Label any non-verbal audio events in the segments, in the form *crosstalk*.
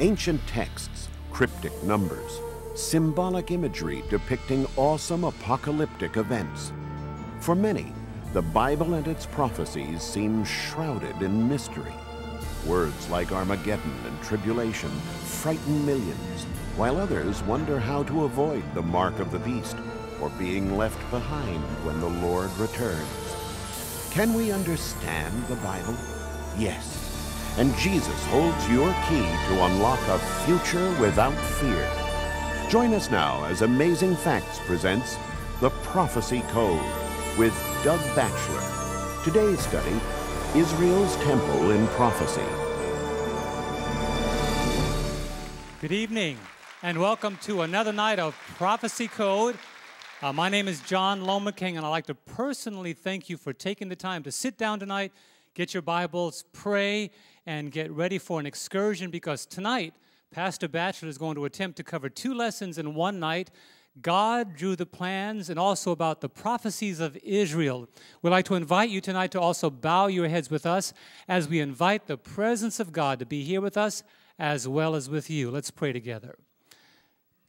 Ancient texts, cryptic numbers, symbolic imagery depicting awesome apocalyptic events. For many, the Bible and its prophecies seem shrouded in mystery. Words like Armageddon and tribulation frighten millions, while others wonder how to avoid the mark of the beast or being left behind when the Lord returns. Can we understand the Bible? Yes. And Jesus holds your key to unlock a future without fear. Join us now as Amazing Facts presents The Prophecy Code with Doug Batchelor. Today's study Israel's Temple in Prophecy. Good evening, and welcome to another night of Prophecy Code. Uh, my name is John Lomacang, and I'd like to personally thank you for taking the time to sit down tonight, get your Bibles, pray, and get ready for an excursion because tonight, Pastor Batchelor is going to attempt to cover two lessons in one night. God drew the plans and also about the prophecies of Israel. We'd like to invite you tonight to also bow your heads with us as we invite the presence of God to be here with us as well as with you. Let's pray together.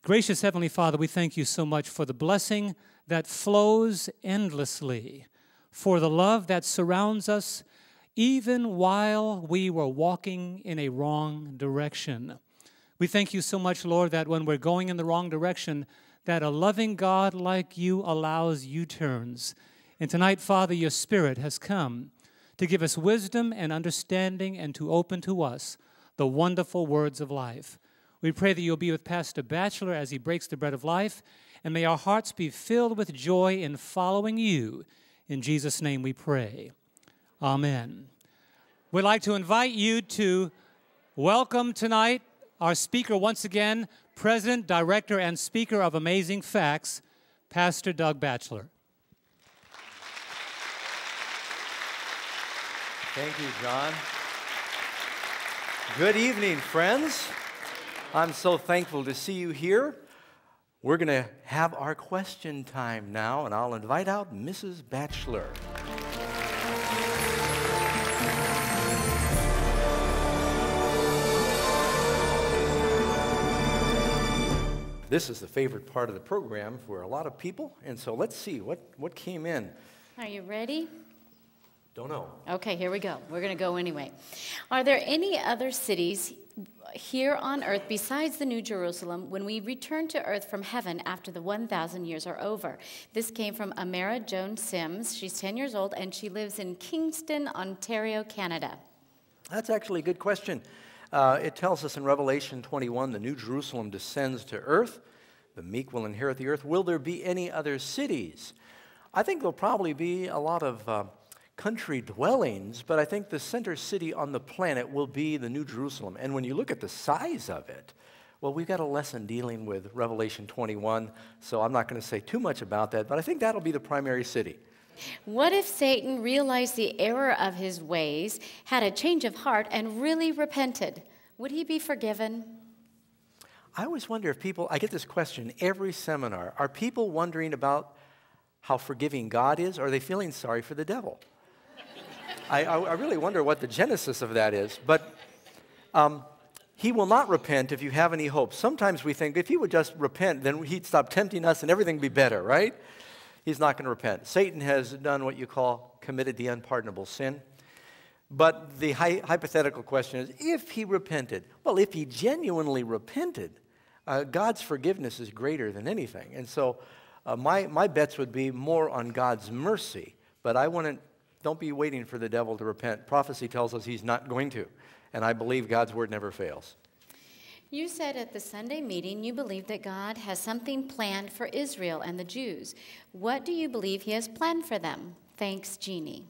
Gracious Heavenly Father, we thank you so much for the blessing that flows endlessly, for the love that surrounds us even while we were walking in a wrong direction. We thank you so much, Lord, that when we're going in the wrong direction, that a loving God like you allows U turns. And tonight, Father, your Spirit has come to give us wisdom and understanding and to open to us the wonderful words of life. We pray that you'll be with Pastor Batchelor as he breaks the bread of life, and may our hearts be filled with joy in following you. In Jesus' name we pray. Amen. We'd like to invite you to welcome tonight our speaker once again, President, Director, and Speaker of Amazing Facts, Pastor Doug Batchelor. Thank you, John. Good evening, friends. I'm so thankful to see you here. We're going to have our question time now, and I'll invite out Mrs. Batchelor. This is the favorite part of the program for a lot of people, and so let's see what, what came in. Are you ready? Don't know. Okay, here we go. We're going to go anyway. Are there any other cities here on earth besides the New Jerusalem when we return to earth from heaven after the 1,000 years are over? This came from Amara Joan Sims. She's 10 years old and she lives in Kingston, Ontario, Canada. That's actually a good question. Uh, it tells us in Revelation 21 the New Jerusalem descends to earth, the meek will inherit the earth. Will there be any other cities? I think there'll probably be a lot of uh, country dwellings, but I think the center city on the planet will be the New Jerusalem. And when you look at the size of it, well, we've got a lesson dealing with Revelation 21, so I'm not going to say too much about that, but I think that'll be the primary city. What if Satan realized the error of his ways, had a change of heart, and really repented? Would he be forgiven? I always wonder if people, I get this question every seminar are people wondering about how forgiving God is, or are they feeling sorry for the devil? *laughs* I, I, really wonder what the genesis of that is. But um, he will not repent if you have any hope. Sometimes we think if he would just repent, then he'd stop tempting us and everything would be better, right? He's not going to repent. Satan has done what you call committed the unpardonable sin. But the hy- hypothetical question is if he repented, well, if he genuinely repented, uh, God's forgiveness is greater than anything. And so uh, my, my bets would be more on God's mercy. But I wouldn't, don't be waiting for the devil to repent. Prophecy tells us he's not going to. And I believe God's word never fails. You said at the Sunday meeting you believe that God has something planned for Israel and the Jews. What do you believe He has planned for them? Thanks, Jeannie.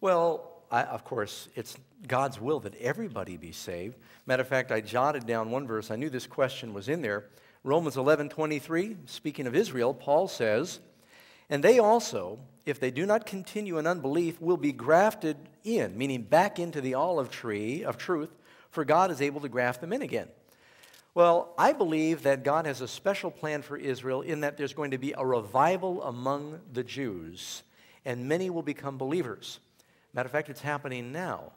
Well, I, of course, it's God's will that everybody be saved. Matter of fact, I jotted down one verse. I knew this question was in there. Romans 11 23, speaking of Israel, Paul says, And they also, if they do not continue in unbelief, will be grafted in, meaning back into the olive tree of truth, for God is able to graft them in again. Well, I believe that God has a special plan for Israel in that there's going to be a revival among the Jews, and many will become believers. Matter of fact, it's happening now.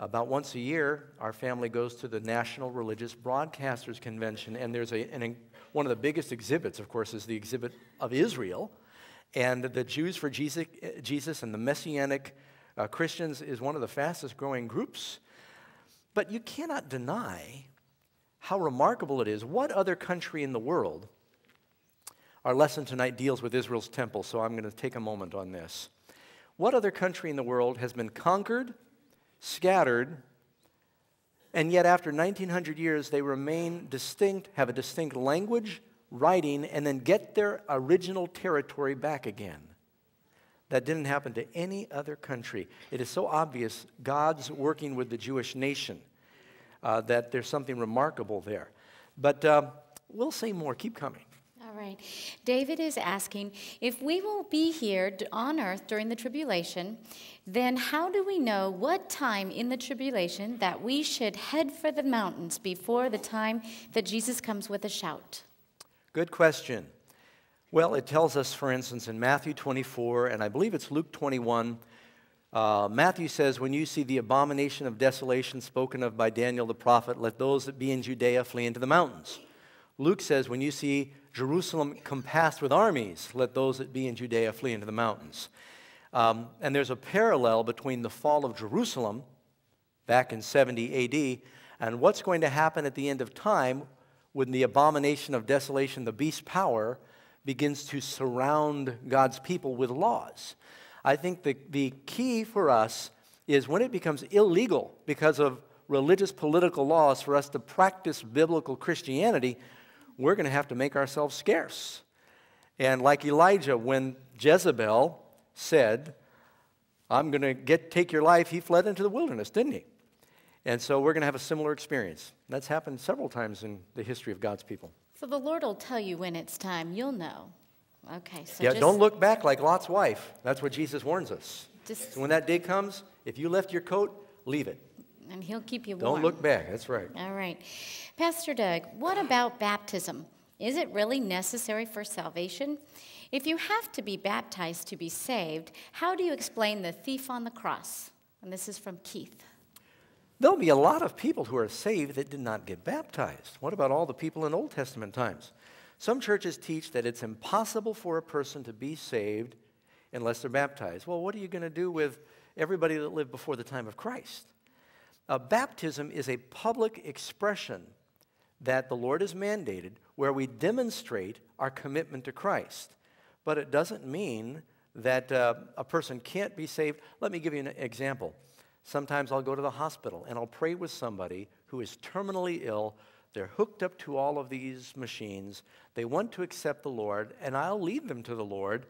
About once a year, our family goes to the National Religious Broadcasters Convention, and there's a, an, one of the biggest exhibits, of course, is the exhibit of Israel. And the Jews for Jesus, Jesus and the Messianic uh, Christians is one of the fastest growing groups. But you cannot deny how remarkable it is. What other country in the world? Our lesson tonight deals with Israel's temple, so I'm going to take a moment on this. What other country in the world has been conquered, scattered, and yet after 1900 years they remain distinct, have a distinct language, writing, and then get their original territory back again? That didn't happen to any other country. It is so obvious God's working with the Jewish nation uh, that there's something remarkable there. But uh, we'll say more. Keep coming. All right. David is asking if we will be here on earth during the tribulation, then how do we know what time in the tribulation that we should head for the mountains before the time that Jesus comes with a shout? Good question. Well, it tells us, for instance, in Matthew 24, and I believe it's Luke 21, uh, Matthew says, When you see the abomination of desolation spoken of by Daniel the prophet, let those that be in Judea flee into the mountains. Luke says, When you see Jerusalem compassed with armies, let those that be in Judea flee into the mountains. Um, and there's a parallel between the fall of Jerusalem back in 70 AD and what's going to happen at the end of time when the abomination of desolation, the beast power, begins to surround God's people with laws. I think the, the key for us is when it becomes illegal because of religious political laws for us to practice biblical Christianity, we're going to have to make ourselves scarce. And like Elijah, when Jezebel said, I'm going to get, take your life, he fled into the wilderness, didn't he? And so we're going to have a similar experience. That's happened several times in the history of God's people. So the Lord will tell you when it's time. You'll know. Okay, so yeah, just, don't look back like Lot's wife. That's what Jesus warns us. Just, so when that day comes, if you left your coat, leave it. And he'll keep you warm. Don't look back. That's right. All right. Pastor Doug, what about baptism? Is it really necessary for salvation? If you have to be baptized to be saved, how do you explain the thief on the cross? And this is from Keith. There'll be a lot of people who are saved that did not get baptized. What about all the people in Old Testament times? Some churches teach that it's impossible for a person to be saved unless they're baptized. Well, what are you going to do with everybody that lived before the time of Christ? Baptism is a public expression that the Lord has mandated where we demonstrate our commitment to Christ. But it doesn't mean that uh, a person can't be saved. Let me give you an example. Sometimes I'll go to the hospital and I'll pray with somebody who is terminally ill. They're hooked up to all of these machines. They want to accept the Lord, and I'll lead them to the Lord,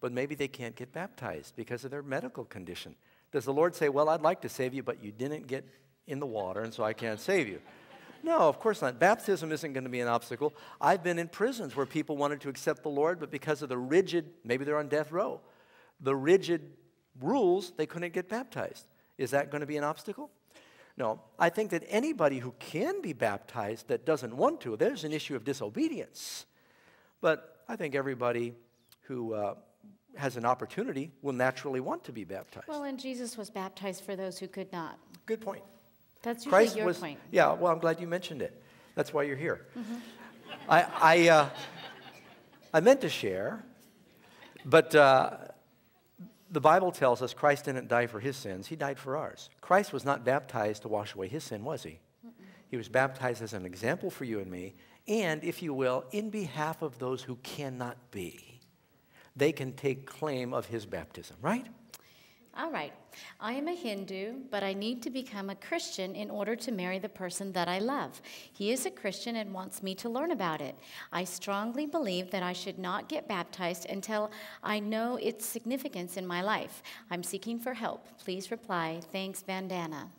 but maybe they can't get baptized because of their medical condition. Does the Lord say, Well, I'd like to save you, but you didn't get in the water, and so I can't save you? No, of course not. Baptism isn't going to be an obstacle. I've been in prisons where people wanted to accept the Lord, but because of the rigid, maybe they're on death row, the rigid rules, they couldn't get baptized. Is that going to be an obstacle? No. I think that anybody who can be baptized that doesn't want to, there's an issue of disobedience. But I think everybody who uh, has an opportunity will naturally want to be baptized. Well, and Jesus was baptized for those who could not. Good point. That's usually Christ your was, point. Yeah, well, I'm glad you mentioned it. That's why you're here. Mm-hmm. I, I, uh, I meant to share, but uh, the Bible tells us Christ didn't die for his sins, he died for ours. Christ was not baptized to wash away his sin, was he? Mm-mm. He was baptized as an example for you and me, and, if you will, in behalf of those who cannot be. They can take claim of his baptism, right? All right. I am a Hindu, but I need to become a Christian in order to marry the person that I love. He is a Christian and wants me to learn about it. I strongly believe that I should not get baptized until I know its significance in my life. I'm seeking for help. Please reply. Thanks, Bandana.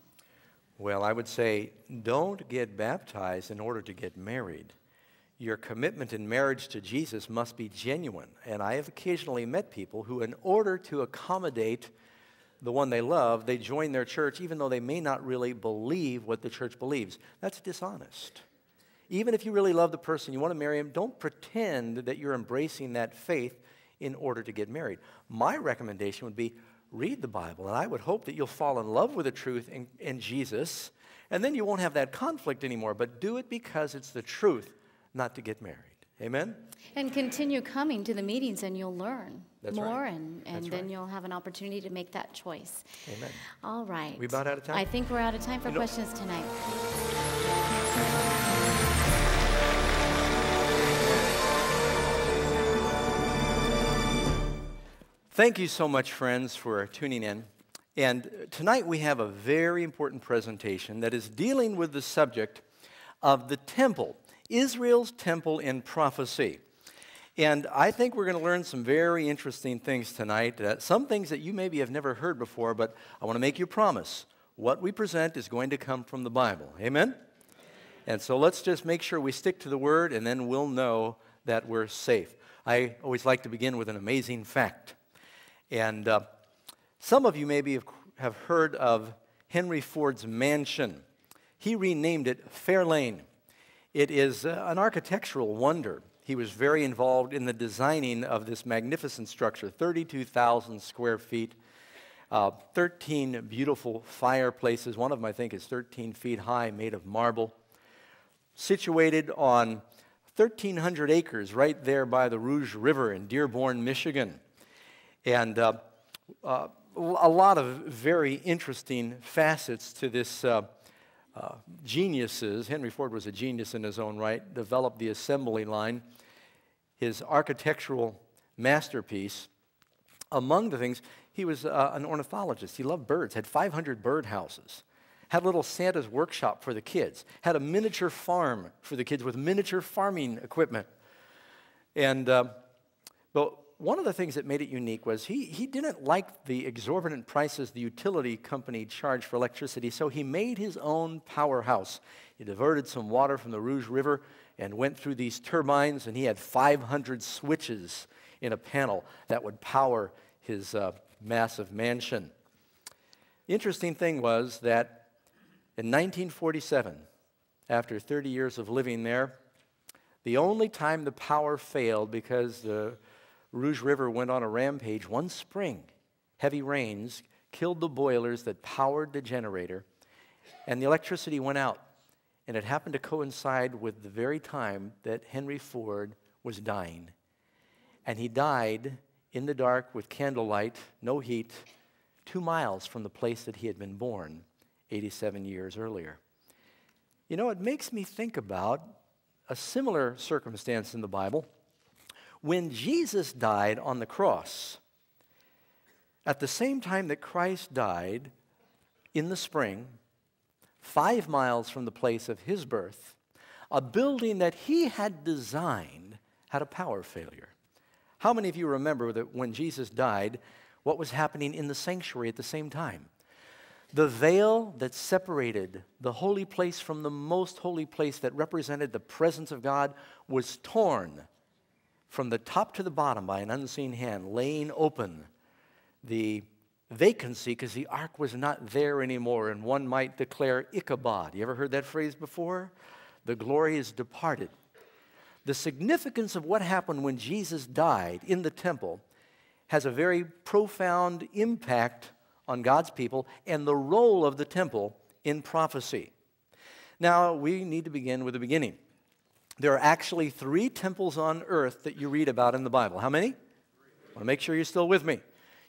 Well, I would say don't get baptized in order to get married. Your commitment in marriage to Jesus must be genuine. And I have occasionally met people who, in order to accommodate the one they love, they join their church even though they may not really believe what the church believes. That's dishonest. Even if you really love the person, you want to marry him, don't pretend that you're embracing that faith in order to get married. My recommendation would be read the Bible. And I would hope that you'll fall in love with the truth in, in Jesus, and then you won't have that conflict anymore. But do it because it's the truth, not to get married. Amen? And continue coming to the meetings and you'll learn That's more right. and, and That's then right. you'll have an opportunity to make that choice. Amen. All right. We about out of time? I think we're out of time for You know- questions tonight. Thank you so much, friends, for tuning in. And tonight we have a very important presentation that is dealing with the subject of the temple, Israel's temple in prophecy. And I think we're going to learn some very interesting things tonight, uh, some things that you maybe have never heard before, but I want to make you promise. What we present is going to come from the Bible. Amen? And so let's just make sure we stick to the word, and then we'll know that we're safe. I always like to begin with an amazing fact. And uh, some of you maybe have, heard of Henry Ford's mansion. He renamed it Fair Lane. It is uh, an architectural wonder. He was very involved in the designing of this magnificent structure, 32,000 square feet, uh, 13 beautiful fireplaces. One of them, I think, is 13 feet high, made of marble. Situated on 1,300 acres right there by the Rouge River in Dearborn, Michigan. And uh, uh, a lot of very interesting facets to this uh, geniuses. Henry Ford was a genius in his own right, developed the assembly line, his architectural masterpiece. Among the things, he was uh, an ornithologist. He loved birds, had 500 bird houses, had a little Santa's workshop for the kids, had a miniature farm for the kids with miniature farming equipment. And, uh, but one of the things that made it unique was he, he didn't like the exorbitant prices the utility company charged for electricity, so he made his own powerhouse. He diverted some water from the Rouge River and went through these turbines, and he had 500 switches in a panel that would power his uh, massive mansion. The interesting thing was that in 1947, after 30 years of living there, the only time the power failed because the Rouge River went on a rampage one spring. Heavy rains killed the boilers that powered the generator, and the electricity went out. And it happened to coincide with the very time that Henry Ford was dying. And he died in the dark with candlelight, no heat, two miles from the place that he had been born 87 years earlier. You know, it makes me think about a similar circumstance in the Bible. When Jesus died on the cross, at the same time that Christ died in the spring, five miles from the place of his birth, a building that he had designed had a power failure. How many of you remember that when Jesus died, what was happening in the sanctuary at the same time? The veil that separated the holy place from the most holy place that represented the presence of God was torn from the top to the bottom by an unseen hand, laying open the vacancy because the ark was not there anymore, and one might declare Ichabod. You ever heard that phrase before? The glory is departed. The significance of what happened when Jesus died in the temple has a very profound impact on God's people and the role of the temple in prophecy. Now, we need to begin with the beginning. There are actually three temples on earth that you read about in the Bible. How many? I want to make sure you're still with me.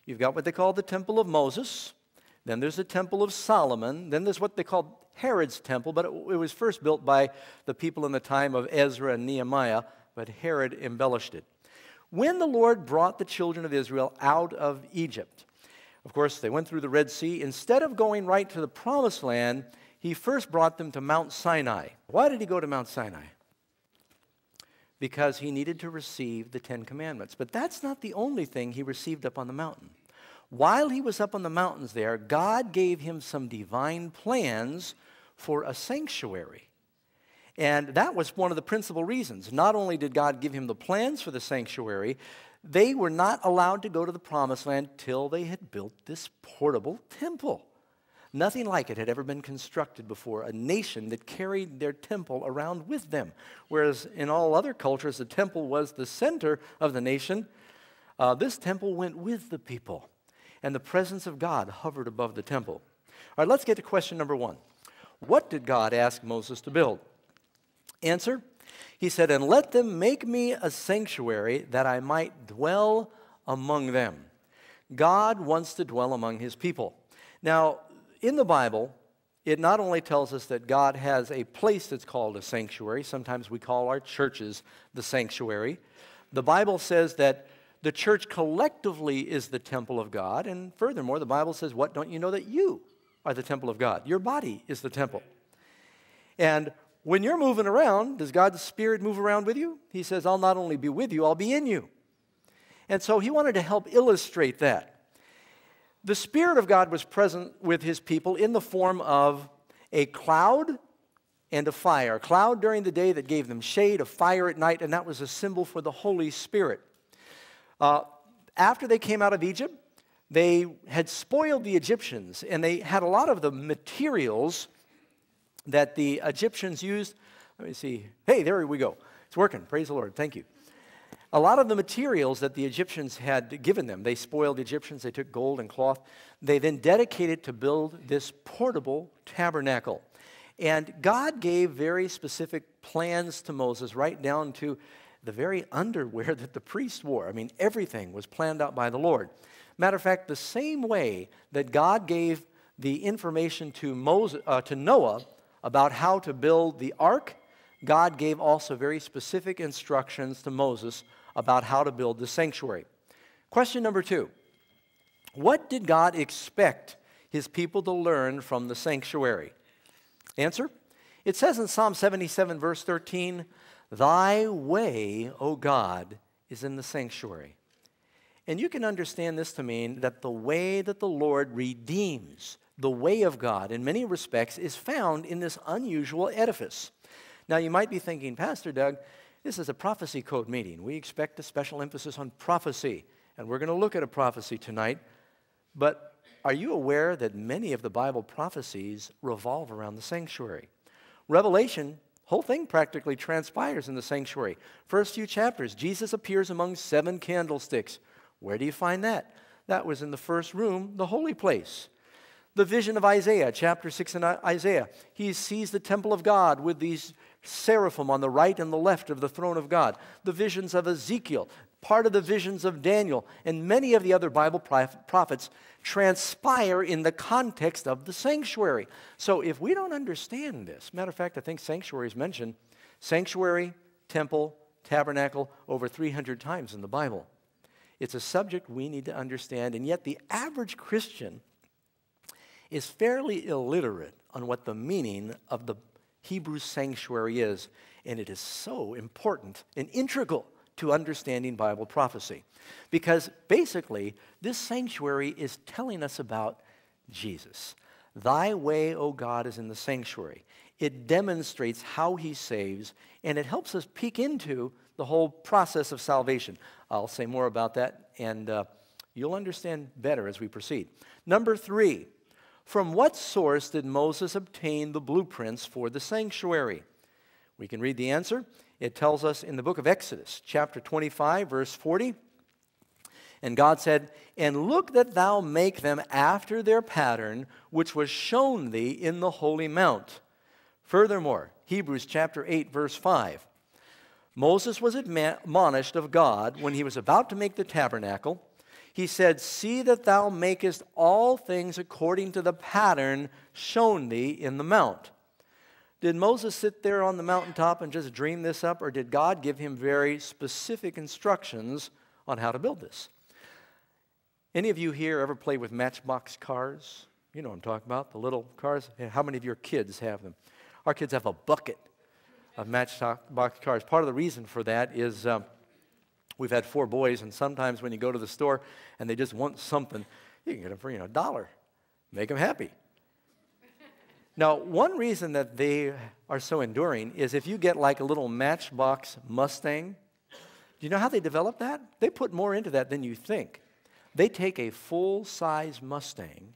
You've got what they call the Temple of Moses, then there's the Temple of Solomon, then there's what they call Herod's temple, but it, it was first built by the people in the time of Ezra and Nehemiah, but Herod embellished it. When the Lord brought the children of Israel out of Egypt, of course, they went through the Red Sea. Instead of going right to the promised land, he first brought them to Mount Sinai. Why did he go to Mount Sinai? Because he needed to receive the Ten Commandments. But that's not the only thing he received up on the mountain. While he was up on the mountains there, God gave him some divine plans for a sanctuary. And that was one of the principal reasons. Not only did God give him the plans for the sanctuary, they were not allowed to go to the promised land till they had built this portable temple. Nothing like it had ever been constructed before, a nation that carried their temple around with them. Whereas in all other cultures, the temple was the center of the nation, uh, this temple went with the people. and the presence of God hovered above the temple. All right, let's get to question number one. What did God ask Moses to build? Answer He said, And let them make me a sanctuary that I might dwell among them. God wants to dwell among his people. Now, in the Bible, it not only tells us that God has a place that's called a sanctuary, sometimes we call our churches the sanctuary. The Bible says that the church collectively is the temple of God, and furthermore, the Bible says, What don't you know that you are the temple of God? Your body is the temple. And when you're moving around, does God's Spirit move around with you? He says, I'll not only be with you, I'll be in you. And so he wanted to help illustrate that. The Spirit of God was present with his people in the form of a cloud and a fire. A cloud during the day that gave them shade, a fire at night, and that was a symbol for the Holy Spirit. Uh, after they came out of Egypt, they had spoiled the Egyptians, and they had a lot of the materials that the Egyptians used. Let me see. Hey, there we go. It's working. Praise the Lord. Thank you. A lot of the materials that the Egyptians had given them, they spoiled the Egyptians, they took gold and cloth. They then dedicated to build this portable tabernacle. And God gave very specific plans to Moses, right down to the very underwear *laughs* that the priest wore. I mean, everything was planned out by the Lord. Matter of fact, the same way that God gave the information to, Moses, uh, to Noah about how to build the ark, God gave also very specific instructions to Moses about how to build the sanctuary. Question number two What did God expect his people to learn from the sanctuary? Answer It says in Psalm 77, verse 13, Thy way, O God, is in the sanctuary. And you can understand this to mean that the way that the Lord redeems, the way of God, in many respects, is found in this unusual edifice. Now, you might be thinking, Pastor Doug, this is a prophecy code meeting. We expect a special emphasis on prophecy, and we're going to look at a prophecy tonight. But are you aware that many of the Bible prophecies revolve around the sanctuary? Revelation, whole thing practically transpires in the sanctuary. First few chapters, Jesus appears among seven candlesticks. Where do you find that? That was in the first room, the holy place. The vision of Isaiah, chapter 6 in Isaiah. He sees the temple of God with these seraphim on the right and the left of the throne of God. The visions of Ezekiel, part of the visions of Daniel, and many of the other Bible prophets transpire in the context of the sanctuary. So if we don't understand this, matter of fact, I think sanctuary is mentioned sanctuary, temple, tabernacle over 300 times in the Bible. It's a subject we need to understand, and yet the average Christian is fairly illiterate on what the meaning of the Hebrew sanctuary is, and it is so important and integral to understanding Bible prophecy. Because basically, this sanctuary is telling us about Jesus. Thy way, O God, is in the sanctuary. It demonstrates how he saves, and it helps us peek into the whole process of salvation. I'll say more about that, and uh, you'll understand better as we proceed. Number three, from what source did Moses obtain the blueprints for the sanctuary? We can read the answer. It tells us in the book of Exodus, chapter 25, verse 40. And God said, And look that thou make them after their pattern, which was shown thee in the holy mount. Furthermore, Hebrews chapter 8, verse 5. Moses was admonished of God when he was about to make the tabernacle he said, See that thou makest all things according to the pattern shown thee in the mount. Did Moses sit there on the mountaintop and just dream this up, or did God give him very specific instructions on how to build this? Any of you here ever play with matchbox cars? You know what I'm talking about, the little cars. How many of your kids have them? Our kids have a bucket of matchbox cars. Part of the reason for that is um, We've had four boys, and sometimes when you go to the store and they just want something, you can get them for you know a dollar. Make them happy. now, one reason that they are so enduring is if you get like a little Matchbox Mustang. Do you know how they develop that? They put more into that than you think. They take a full size Mustang,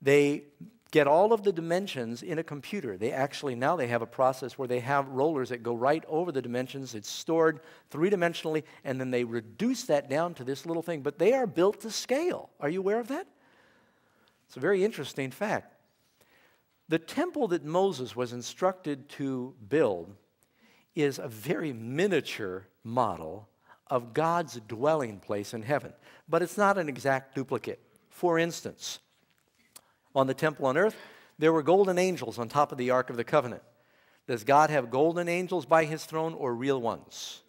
they get all of the dimensions in a computer. They actually now they have a process where they have rollers that go right over the dimensions. It's stored three-dimensionally and then they reduce that down to this little thing, but they are built to scale. Are you aware of that? It's a very interesting fact. The temple that Moses was instructed to build is a very miniature model of God's dwelling place in heaven, but it's not an exact duplicate. For instance, on the temple on earth, there were golden angels on top of the Ark of the Covenant. Does God have golden angels by his throne or real ones?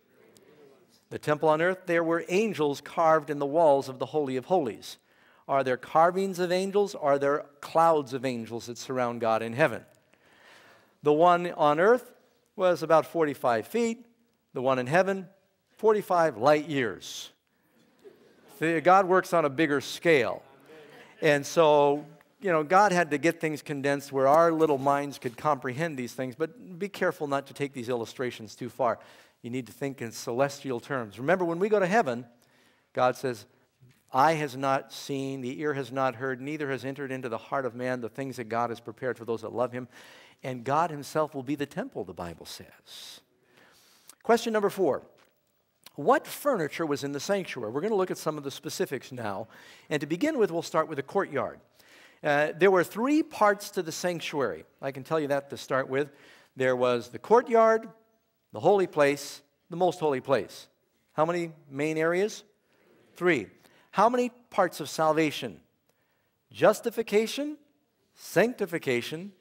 The temple on earth, there were angels carved in the walls of the Holy of Holies. Are there carvings of angels? Are there clouds of angels that surround God in heaven? The one on earth was about 45 feet, the one in heaven, 45 light years. God works on a bigger scale. And so you know, God had to get things condensed where our little minds could comprehend these things, but be careful not to take these illustrations too far. You need to think in celestial terms. Remember, when we go to heaven, God says, Eye has not seen, the ear has not heard, neither has entered into the heart of man the things that God has prepared for those that love him. And God himself will be the temple, the Bible says. Question number four What furniture was in the sanctuary? We're going to look at some of the specifics now. And to begin with, we'll start with the courtyard. Uh, there were three parts to the sanctuary. I can tell you that to start with. There was the courtyard, the holy place, the most holy place. How many main areas? Three. How many parts of salvation? Justification, sanctification,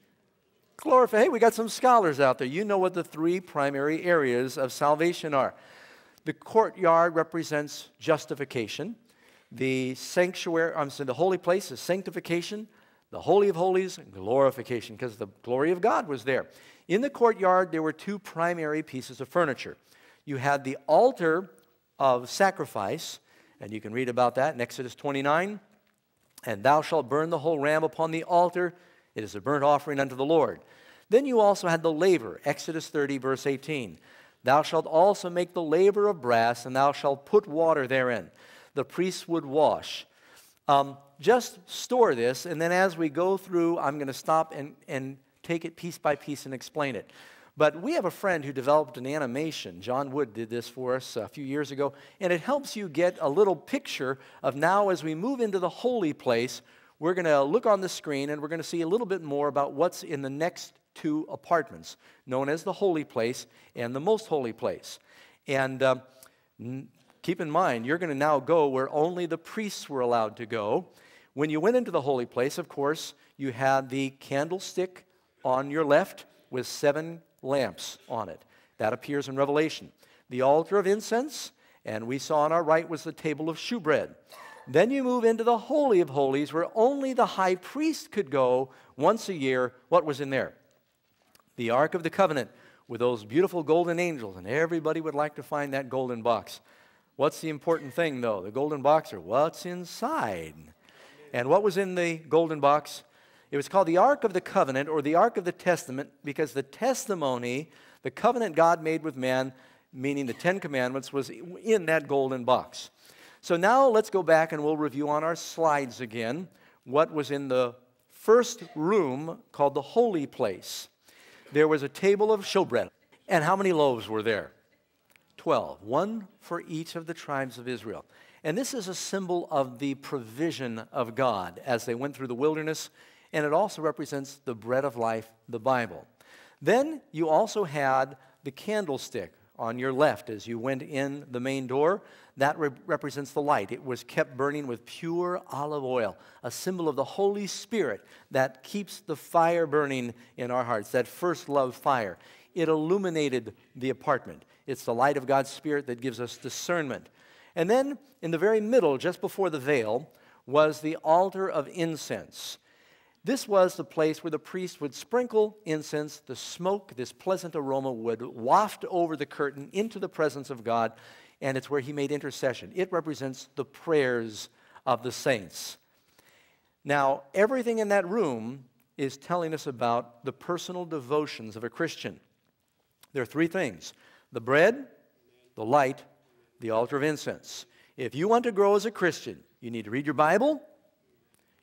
glorification. Hey, we got some scholars out there. You know what the three primary areas of salvation are. The courtyard represents justification. The sanctuary, I'm saying the holy place is sanctification, the Holy of Holies, glorification, because the glory of God was there. In the courtyard, there were two primary pieces of furniture. You had the altar of sacrifice, and you can read about that in Exodus 29. And thou shalt burn the whole ram upon the altar, it is a burnt offering unto the Lord. Then you also had the laver, Exodus 30, verse 18. Thou shalt also make the laver of brass, and thou shalt put water therein the priests would wash. Um, just store this, and then as we go through, I'm going to stop and, and take it piece by piece and explain it. But we have a friend who developed an animation. John Wood did this for us a few years ago, and it helps you get a little picture of now as we move into the holy place, we're going to look on the screen and we're going to see a little bit more about what's in the next two apartments, known as the holy place and the most holy place. And uh, Keep in mind, you're going to now go where only the priests were allowed to go. When you went into the holy place, of course, you had the candlestick on your left with seven lamps on it. That appears in Revelation. The altar of incense, and we saw on our right was the table of shewbread. Then you move into the Holy of Holies, where only the high priest could go once a year. What was in there? The Ark of the Covenant with those beautiful golden angels, and everybody would like to find that golden box. What's the important thing, though? The golden box or what's inside? And what was in the golden box? It was called the Ark of the Covenant or the Ark of the Testament because the testimony, the covenant God made with man, meaning the Ten Commandments, was in that golden box. So now let's go back and we'll review on our slides again what was in the first room called the holy place. There was a table of showbread. And how many loaves were there? 12, one for each of the tribes of Israel. And this is a symbol of the provision of God as they went through the wilderness, and it also represents the bread of life, the Bible. Then you also had the candlestick on your left as you went in the main door. That re- represents the light. It was kept burning with pure olive oil, a symbol of the Holy Spirit that keeps the fire burning in our hearts, that first love fire. It illuminated the apartment. It's the light of God's Spirit that gives us discernment. And then in the very middle, just before the veil, was the altar of incense. This was the place where the priest would sprinkle incense. The smoke, this pleasant aroma, would waft over the curtain into the presence of God, and it's where he made intercession. It represents the prayers of the saints. Now, everything in that room is telling us about the personal devotions of a Christian. There are three things the bread, the light, the altar of incense. If you want to grow as a Christian, you need to read your Bible,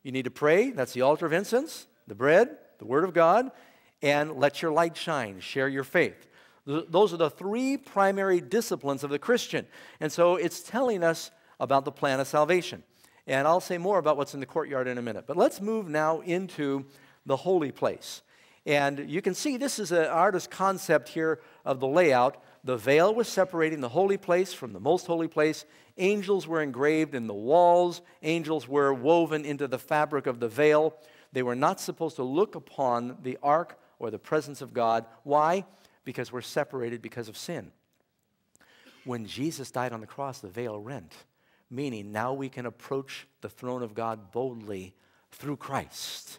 you need to pray, that's the altar of incense, the bread, the Word of God, and let your light shine, share your faith. Those are the three primary disciplines of the Christian. And so it's telling us about the plan of salvation. And I'll say more about what's in the courtyard in a minute. But let's move now into the holy place. And you can see this is an artist's concept here of the layout. The veil was separating the holy place from the most holy place. Angels were engraved in the walls, angels were woven into the fabric of the veil. They were not supposed to look upon the ark or the presence of God. Why? Because we're separated because of sin. When Jesus died on the cross, the veil rent, meaning now we can approach the throne of God boldly through Christ.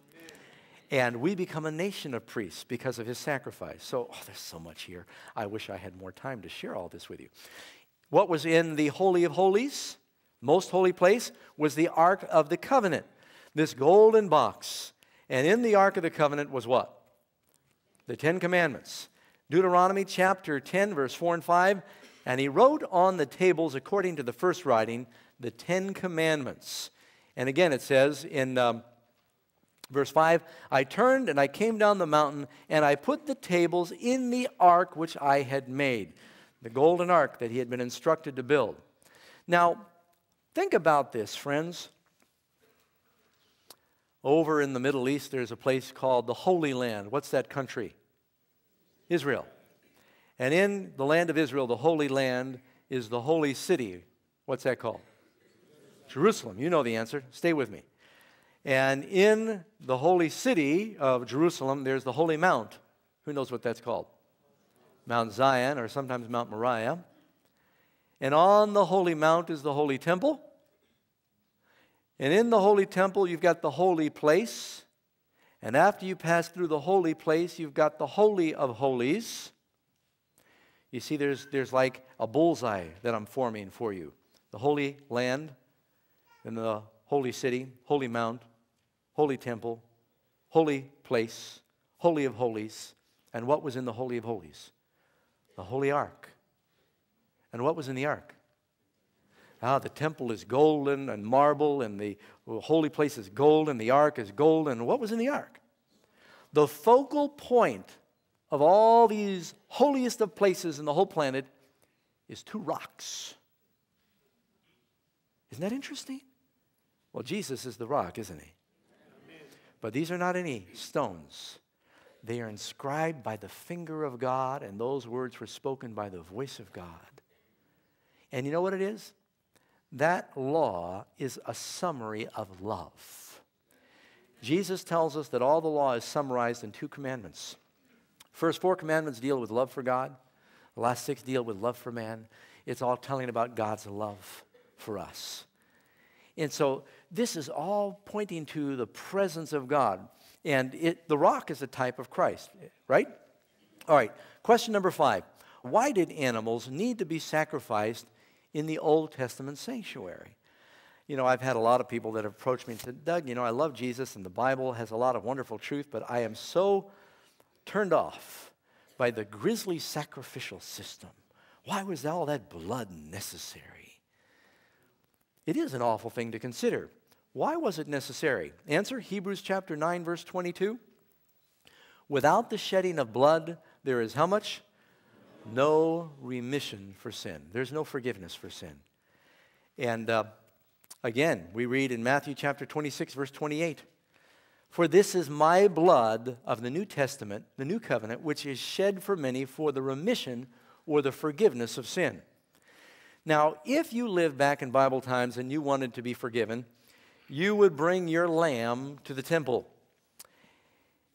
And we become a nation of priests because of his sacrifice. So, oh, there's so much here. I wish I had more time to share all this with you. What was in the Holy of Holies, most holy place, was the Ark of the Covenant, this golden box. And in the Ark of the Covenant was what? The Ten Commandments. Deuteronomy chapter 10, verse 4 and 5. And he wrote on the tables, according to the first writing, the Ten Commandments. And again, it says in um, Verse 5 I turned and I came down the mountain, and I put the tables in the ark which I had made, the golden ark that he had been instructed to build. Now, think about this, friends. Over in the Middle East, there's a place called the Holy Land. What's that country? Israel. And in the land of Israel, the Holy Land is the holy city. What's that called? Jerusalem. You know the answer. Stay with me. And in the holy city of Jerusalem, there's the Holy Mount. Who knows what that's called? Mount Zion, or sometimes Mount Moriah. And on the Holy Mount is the Holy Temple. And in the Holy Temple, you've got the Holy Place. And after you pass through the Holy Place, you've got the Holy of Holies. You see, there's, there's like a bullseye that I'm forming for you the Holy Land and the Holy City, Holy Mount, holy temple, holy place, holy of holies. And what was in the holy of holies? The holy ark. And what was in the ark? Ah, the temple is golden and marble, and the holy place is gold, and the ark is gold. And what was in the ark? The focal point of all these holiest of places in the whole planet is two rocks. Isn't that interesting? Well, Jesus is the rock, isn't he? But these are not any stones. They are inscribed by the finger of God, and those words were spoken by the voice of God. And you know what it is? That law is a summary of love. Jesus tells us that all the law is summarized in two commandments. First four commandments deal with love for God, the last six deal with love for man. It's all telling about God's love for us. And so this is all pointing to the presence of God. And it, the rock is a type of Christ, right? All right, question number five. Why did animals need to be sacrificed in the Old Testament sanctuary? You know, I've had a lot of people that have approached me and said, Doug, you know, I love Jesus and the Bible has a lot of wonderful truth, but I am so turned off by the grisly sacrificial system. Why was all that blood necessary? It is an awful thing to consider. Why was it necessary? Answer Hebrews chapter 9, verse 22. Without the shedding of blood, there is how much? No remission for sin. There's no forgiveness for sin. And uh, again, we read in Matthew chapter 26, verse 28 For this is my blood of the New Testament, the new covenant, which is shed for many for the remission or the forgiveness of sin. Now, if you lived back in Bible times and you wanted to be forgiven, you would bring your lamb to the temple.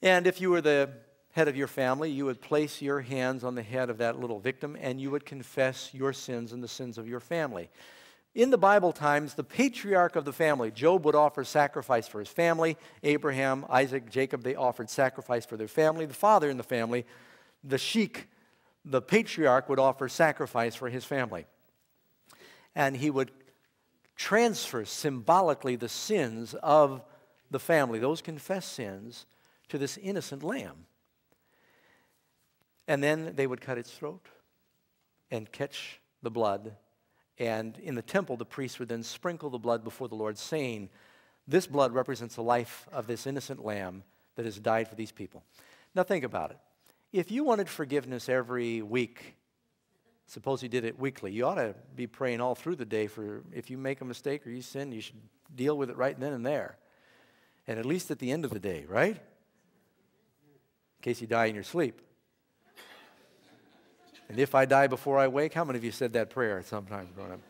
And if you were the head of your family, you would place your hands on the head of that little victim and you would confess your sins and the sins of your family. In the Bible times, the patriarch of the family, Job would offer sacrifice for his family. Abraham, Isaac, Jacob, they offered sacrifice for their family. The father in the family, the sheik, the patriarch, would offer sacrifice for his family. And he would transfer symbolically the sins of the family, those confessed sins, to this innocent lamb. And then they would cut its throat and catch the blood. And in the temple, the priest would then sprinkle the blood before the Lord, saying, This blood represents the life of this innocent lamb that has died for these people. Now, think about it. If you wanted forgiveness every week, suppose you did it weekly, you ought to be praying all through the day for if you make a mistake or you sin, you should deal with it right then and there. And at least at the end of the day, right? In case you die in your sleep. And if I die before I wake, how many of you said that prayer at some time growing up?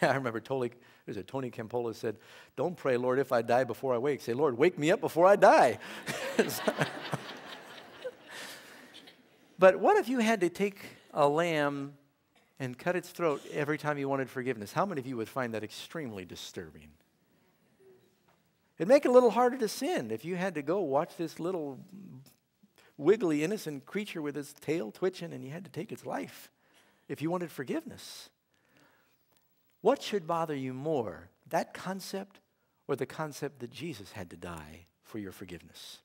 *laughs* I remember Tony, was it Tony Campolo said, Don't pray, Lord, if I die before I wake. Say, Lord, wake me up before I die. *laughs* *laughs* but what if you had to take a lamb and cut its throat every time you wanted forgiveness? How many of you would find that extremely disturbing? It'd make it a little harder to sin if you had to go watch this little wiggly, innocent creature with its tail twitching and you had to take its life if you wanted forgiveness. What should bother you more, that concept or the concept that Jesus had to die for your forgiveness?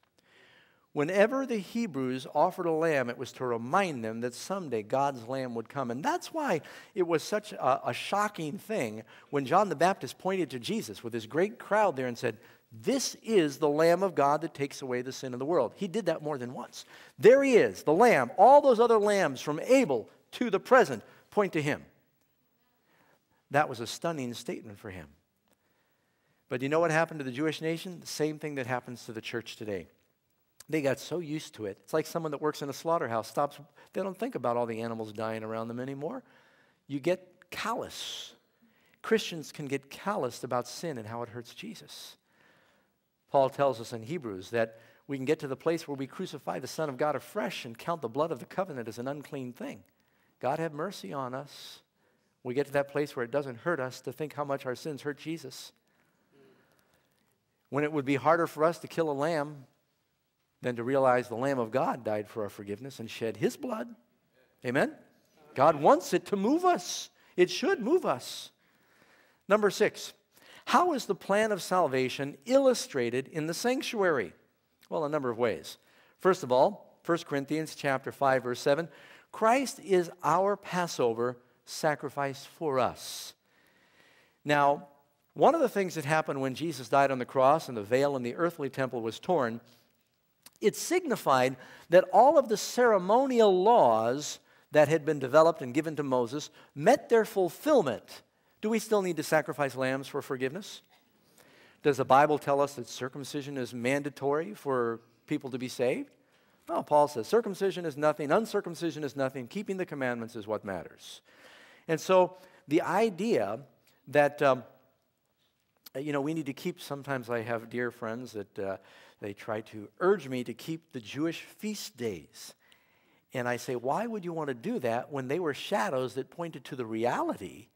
Whenever the Hebrews offered a lamb, it was to remind them that someday God's lamb would come. And that's why it was such a, a, shocking thing when John the Baptist pointed to Jesus with his great crowd there and said, this is the Lamb of God that takes away the sin of the world. He did that more than once. There he is, the Lamb. All those other lambs from Abel to the present point to him. That was a stunning statement for him. But you know what happened to the Jewish nation? The same thing that happens to the church today. They got so used to it. It's like someone that works in a slaughterhouse stops, they don't think about all the animals dying around them anymore. You get callous. Christians can get calloused about sin and how it hurts Jesus. Paul tells us in Hebrews that we can get to the place where we crucify the Son of God afresh and count the blood of the covenant as an unclean thing. God have mercy on us. We get to that place where it doesn't hurt us to think how much our sins hurt Jesus. When it would be harder for us to kill a lamb than to realize the Lamb of God died for our forgiveness and shed his blood. Amen? God wants it to move us. It should move us. Number six, how is the plan of salvation illustrated in the sanctuary? Well, a number of ways. First of all, 1 Corinthians chapter 5 verse 7, Christ is our Passover sacrifice for us. Now, one of the things that happened when Jesus died on the cross and the veil in the earthly temple was torn, it signified that all of the ceremonial laws that had been developed and given to Moses met their fulfillment do we still need to sacrifice lambs for forgiveness? Does the Bible tell us that circumcision is mandatory for people to be saved? No, Paul says circumcision is nothing, uncircumcision is nothing, keeping the commandments is what matters. And so the idea that, um, you know, we need to keep, sometimes I have dear friends that uh, they try to urge me to keep the Jewish feast days. And I say, why would you want to do that when they were shadows that pointed to the reality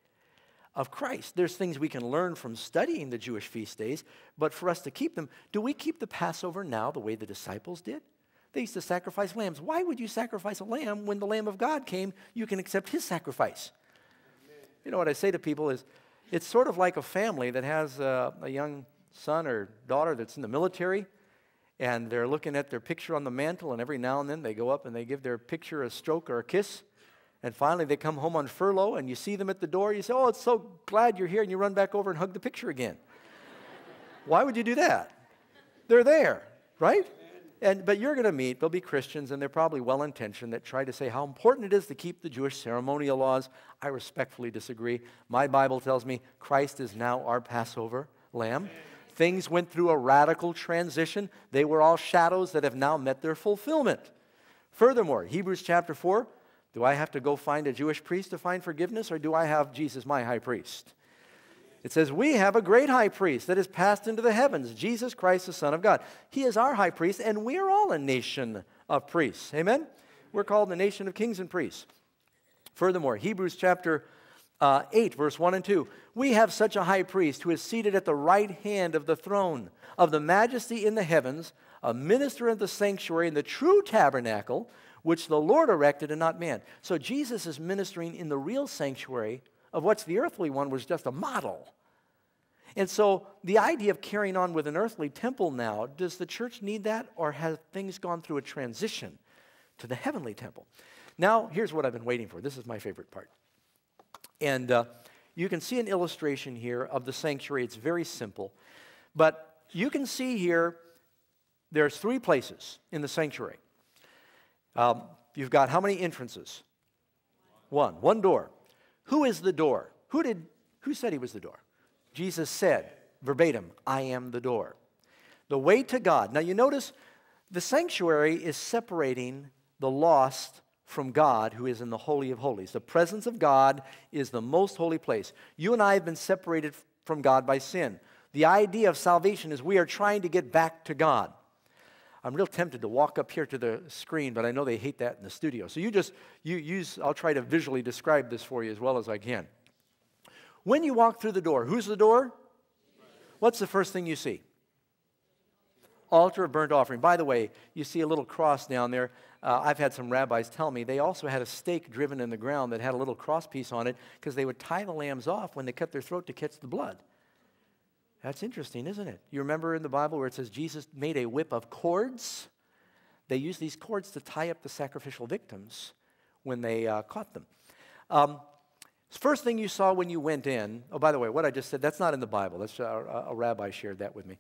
of Christ. There's things we can learn from studying the Jewish feast days, but for us to keep them, do we keep the Passover now the way the disciples did? They used to sacrifice lambs. Why would you sacrifice a lamb when the Lamb of God came? You can accept his sacrifice. You know what I say to people is it's sort of like a family that has a, a young son or daughter that's in the military and they're looking at their picture on the mantle, and every now and then they go up and they give their picture a stroke or a kiss. And finally, they come home on furlough, and you see them at the door. You say, Oh, it's so glad you're here. And you run back over and hug the picture again. *laughs* Why would you do that? They're there, right? And, but you're going to meet, they'll be Christians, and they're probably well intentioned that try to say how important it is to keep the Jewish ceremonial laws. I respectfully disagree. My Bible tells me Christ is now our Passover lamb. Things went through a radical transition. They were all shadows that have now met their fulfillment. Furthermore, Hebrews chapter 4 do I have to go find a Jewish priest to find forgiveness, or do I have Jesus, my high priest? It says, We have a great high priest that has passed into the heavens, Jesus Christ, the Son of God. He is our high priest, and we are all a nation of priests. Amen? We're called the nation of kings and priests. Furthermore, Hebrews chapter uh, 8, verse 1 and 2. We have such a high priest who is seated at the right hand of the throne of the majesty in the heavens, a minister of the sanctuary in the true tabernacle which the Lord erected and not man. So Jesus is ministering in the real sanctuary of what's the earthly one was just a model. And so the idea of carrying on with an earthly temple now, does the church need that or have things gone through a transition to the heavenly temple? Now, here's what I've been waiting for. This is my favorite part. And uh, you can see an illustration here of the sanctuary. It's very simple. But you can see here there's three places in the sanctuary. Um, you've got how many entrances? One. One door. Who is the door? Who did who said he was the door? Jesus said, verbatim, I am the door. The way to God. Now you notice the sanctuary is separating the lost from God who is in the Holy of Holies. The presence of God is the most holy place. You and I have been separated from God by sin. The idea of salvation is we are trying to get back to God. I'm real tempted to walk up here to the screen, but I know they hate that in the studio. So you just you use I'll try to visually describe this for you as well as I can. When you walk through the door, who's the door? What's the first thing you see? Altar of burnt offering. By the way, you see a little cross down there. Uh, I've had some rabbis tell me they also had a stake driven in the ground that had a little cross piece on it because they would tie the lambs off when they cut their throat to catch the blood. That's interesting, isn't it? You remember in the Bible where it says Jesus made a whip of cords? They used these cords to tie up the sacrificial victims when they uh, caught them. Um, first thing you saw when you went in, oh, by the way, what I just said, that's not in the Bible. That's uh, a rabbi shared that with me.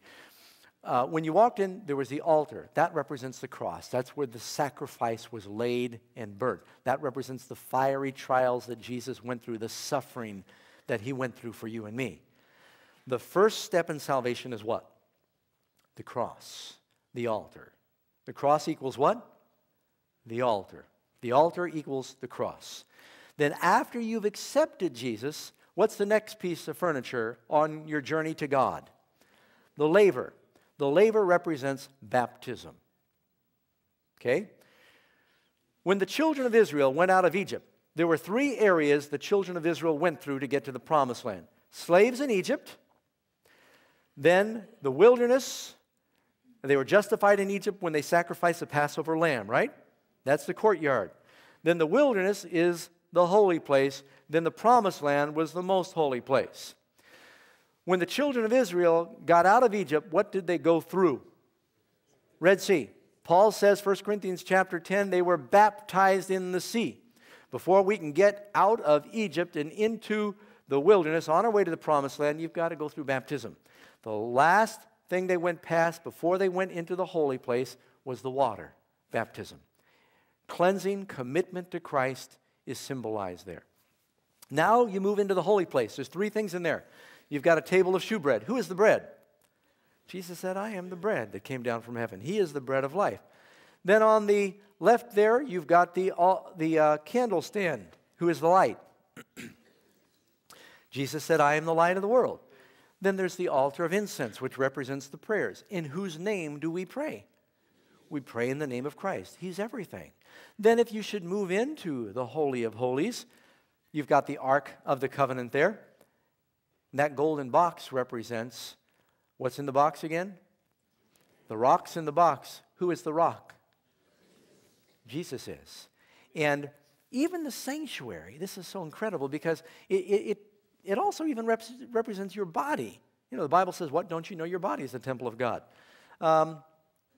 Uh, when you walked in, there was the altar. That represents the cross. That's where the sacrifice was laid and burnt. That represents the fiery trials that Jesus went through, the suffering that he went through for you and me. The first step in salvation is what? The cross, the altar. The cross equals what? The altar. The altar equals the cross. Then, after you've accepted Jesus, what's the next piece of furniture on your journey to God? The laver. The laver represents baptism. Okay? When the children of Israel went out of Egypt, there were three areas the children of Israel went through to get to the promised land slaves in Egypt, then the wilderness, they were justified in Egypt when they sacrificed the Passover lamb, right? That's the courtyard. Then the wilderness is the holy place. Then the promised land was the most holy place. When the children of Israel got out of Egypt, what did they go through? Red Sea. Paul says, 1 Corinthians chapter 10, they were baptized in the sea. Before we can get out of Egypt and into the wilderness on our way to the promised land, you've got to go through baptism. The last thing they went past before they went into the holy place was the water, baptism. Cleansing, commitment to Christ is symbolized there. Now you move into the holy place. There's three things in there. You've got a table of shewbread. Who is the bread? Jesus said, I am the bread that came down from heaven. He is the bread of life. Then on the left there, you've got the, uh, the uh, candle stand. Who is the light? *clears throat* Jesus said, I am the light of the world. Then there's the altar of incense, which represents the prayers. In whose name do we pray? We pray in the name of Christ. He's everything. Then, if you should move into the Holy of Holies, you've got the Ark of the Covenant there. That golden box represents what's in the box again? The rock's in the box. Who is the rock? Jesus is. And even the sanctuary, this is so incredible because it, it, it it also even rep- represents your body. You know, the Bible says, What? Don't you know your body is the temple of God? Um,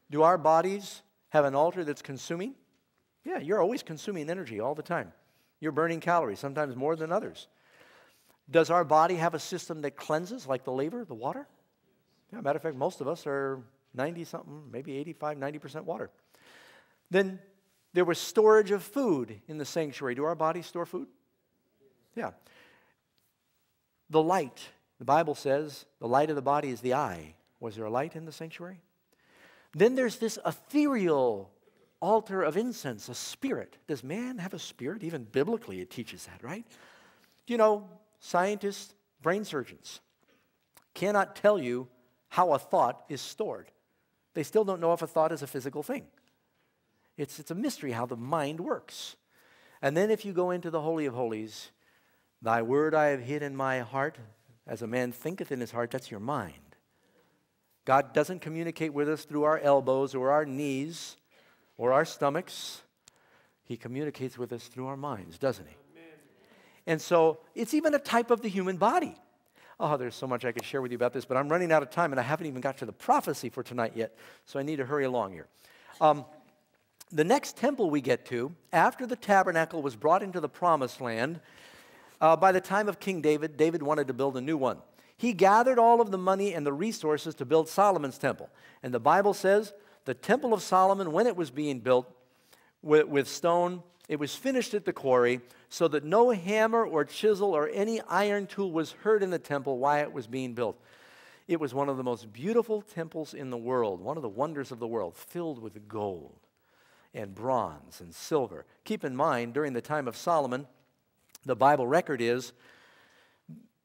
do our bodies have an altar that's consuming? Yeah, you're always consuming energy all the time. You're burning calories, sometimes more than others. Does our body have a system that cleanses, like the laver, the water? Yeah, matter of fact, most of us are 90 something, maybe 85, 90% water. Then there was storage of food in the sanctuary. Do our bodies store food? Yeah. The light, the Bible says, the light of the body is the eye. Was there a light in the sanctuary? Then there's this ethereal altar of incense, a spirit. Does man have a spirit? Even biblically, it teaches that, right? You know, scientists, brain surgeons cannot tell you how a thought is stored. They still don't know if a thought is a physical thing. It's, it's a mystery how the mind works. And then if you go into the Holy of Holies, Thy word I have hid in my heart, as a man thinketh in his heart, that's your mind. God doesn't communicate with us through our elbows or our knees or our stomachs. He communicates with us through our minds, doesn't he? Amen. And so it's even a type of the human body. Oh, there's so much I could share with you about this, but I'm running out of time and I haven't even got to the prophecy for tonight yet, so I need to hurry along here. Um, the next temple we get to, after the tabernacle was brought into the promised land, uh, by the time of King David, David wanted to build a new one. He gathered all of the money and the resources to build Solomon's temple. And the Bible says the Temple of Solomon, when it was being built with, with stone, it was finished at the quarry so that no hammer or chisel or any iron tool was heard in the temple while it was being built. It was one of the most beautiful temples in the world, one of the wonders of the world, filled with gold and bronze and silver. Keep in mind, during the time of Solomon, the Bible record is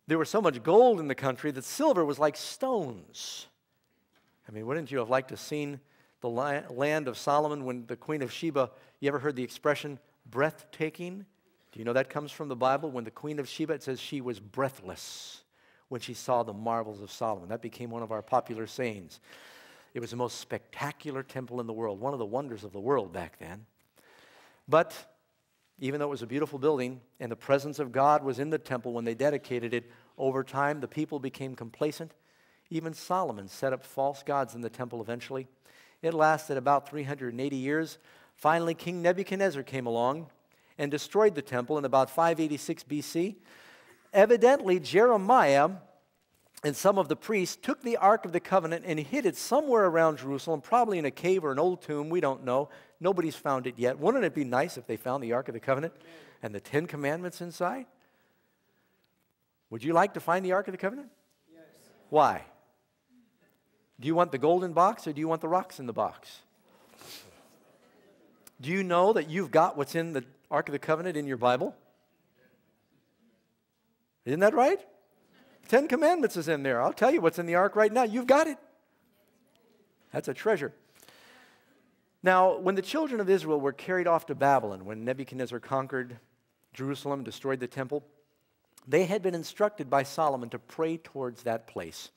there was so much gold in the country that silver was like stones. I mean, wouldn't you have liked to have seen the land of Solomon when the Queen of Sheba, you ever heard the expression breathtaking? Do you know that comes from the Bible? When the Queen of Sheba, it says she was breathless when she saw the marvels of Solomon. That became one of our popular sayings. It was the most spectacular temple in the world, one of the wonders of the world back then. But even though it was a beautiful building and the presence of God was in the temple when they dedicated it, over time the people became complacent. Even Solomon set up false gods in the temple eventually. It lasted about 380 years. Finally, King Nebuchadnezzar came along and destroyed the temple in about 586 BC. Evidently, Jeremiah and some of the priests took the Ark of the Covenant and hid it somewhere around Jerusalem, probably in a cave or an old tomb. We don't know. Nobody's found it yet. Wouldn't it be nice if they found the Ark of the Covenant and the Ten Commandments inside? Would you like to find the Ark of the Covenant? Yes. Why? Do you want the golden box or do you want the rocks in the box? Do you know that you've got what's in the Ark of the Covenant in your Bible? Isn't that right? Ten Commandments is in there. I'll tell you what's in the ark right now. You've got it. That's a treasure. Now, when the children of Israel were carried off to Babylon, when Nebuchadnezzar conquered Jerusalem, destroyed the temple, they had been instructed by Solomon to pray towards that place.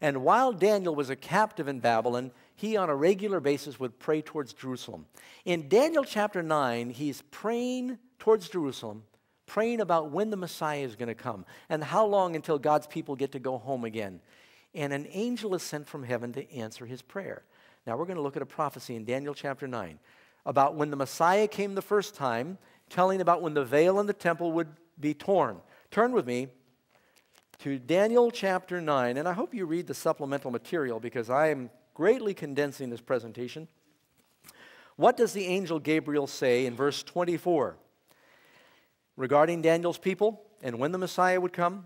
And while Daniel was a captive in Babylon, he on a regular basis would pray towards Jerusalem. In Daniel chapter 9, he's praying towards Jerusalem praying about when the Messiah is going to come and how long until God's people get to go home again. And an angel is sent from heaven to answer his prayer. Now we're going to look at a prophecy in Daniel chapter 9 about when the Messiah came the first time, telling about when the veil in the temple would be torn. Turn with me to Daniel chapter 9, and I hope you read the supplemental material because I am greatly condensing this presentation. What does the angel Gabriel say in verse 24? regarding Daniel's people and when the Messiah would come.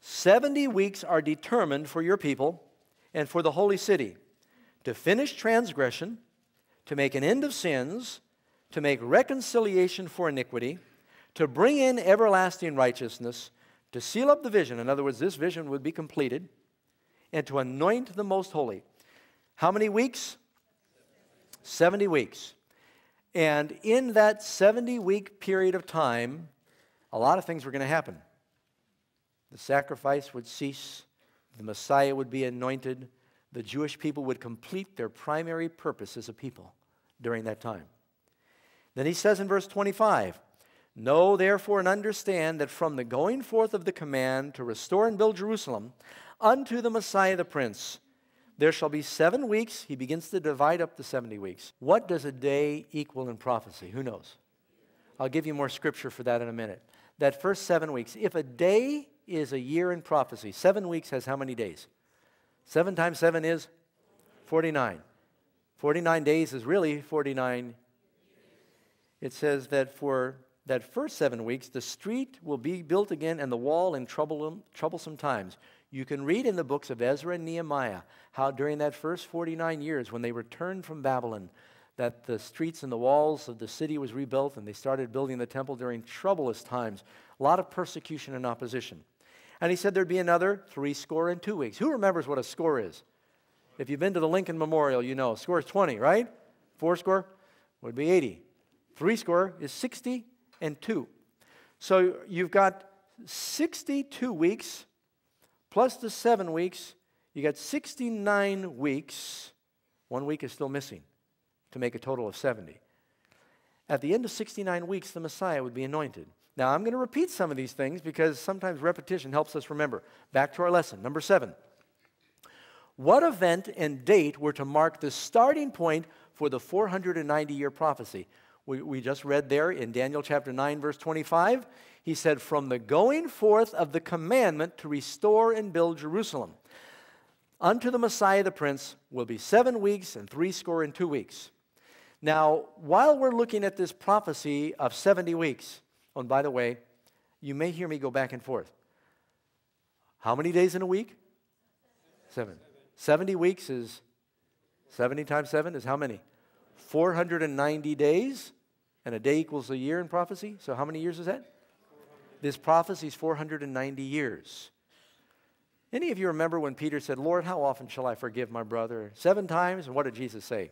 70 weeks are determined for your people and for the holy city to finish transgression, to make an end of sins, to make reconciliation for iniquity, to bring in everlasting righteousness, to seal up the vision. In other words, this vision would be completed, and to anoint the most holy. How many weeks? 70 weeks. And in that 70 week period of time, a lot of things were going to happen. The sacrifice would cease, the Messiah would be anointed, the Jewish people would complete their primary purpose as a people during that time. Then he says in verse 25, Know therefore and understand that from the going forth of the command to restore and build Jerusalem unto the Messiah the Prince, there shall be seven weeks. He begins to divide up the 70 weeks. What does a day equal in prophecy? Who knows? I'll give you more scripture for that in a minute that first seven weeks. If a day is a year in prophecy, seven weeks has how many days? Seven times seven is 49. 49 days is really 49. It says that for that first seven weeks, the street will be built again and the wall in troublesome times. You can read in the books of Ezra and Nehemiah how during that first 49 years, when they returned from Babylon, that the streets and the walls of the city was rebuilt and they started building the temple during troublous times. A lot of persecution and opposition. And he said there'd be another three score and two weeks. Who remembers what a score is? If you've been to the Lincoln Memorial, you know. Score is 20, right? Four score would be 80. Three score is 60 and two. So you've got 62 weeks plus the seven weeks. You got 69 weeks. One week is still missing to make a total of 70. At the end of 69 weeks, the Messiah would be anointed. Now, I'm going to repeat some of these things because sometimes repetition helps us remember. Back to our lesson. Number seven. What event and date were to mark the starting point for the 490 year prophecy? We, we just read there in Daniel chapter 9, verse 25. He said, From the going forth of the commandment to restore and build Jerusalem. Unto the Messiah the Prince will be seven weeks and threescore and two weeks. Now, while we're looking at this prophecy of 70 weeks, oh, and by the way, you may hear me go back and forth. How many days in a week? Seven. 70 weeks is 70 times 7 is how many? 490 days, and a day equals a year in prophecy. So, how many years is that? This prophecy is 490 years. Any of you remember when Peter said, Lord, how often shall I forgive my brother? Seven times? And what did Jesus say?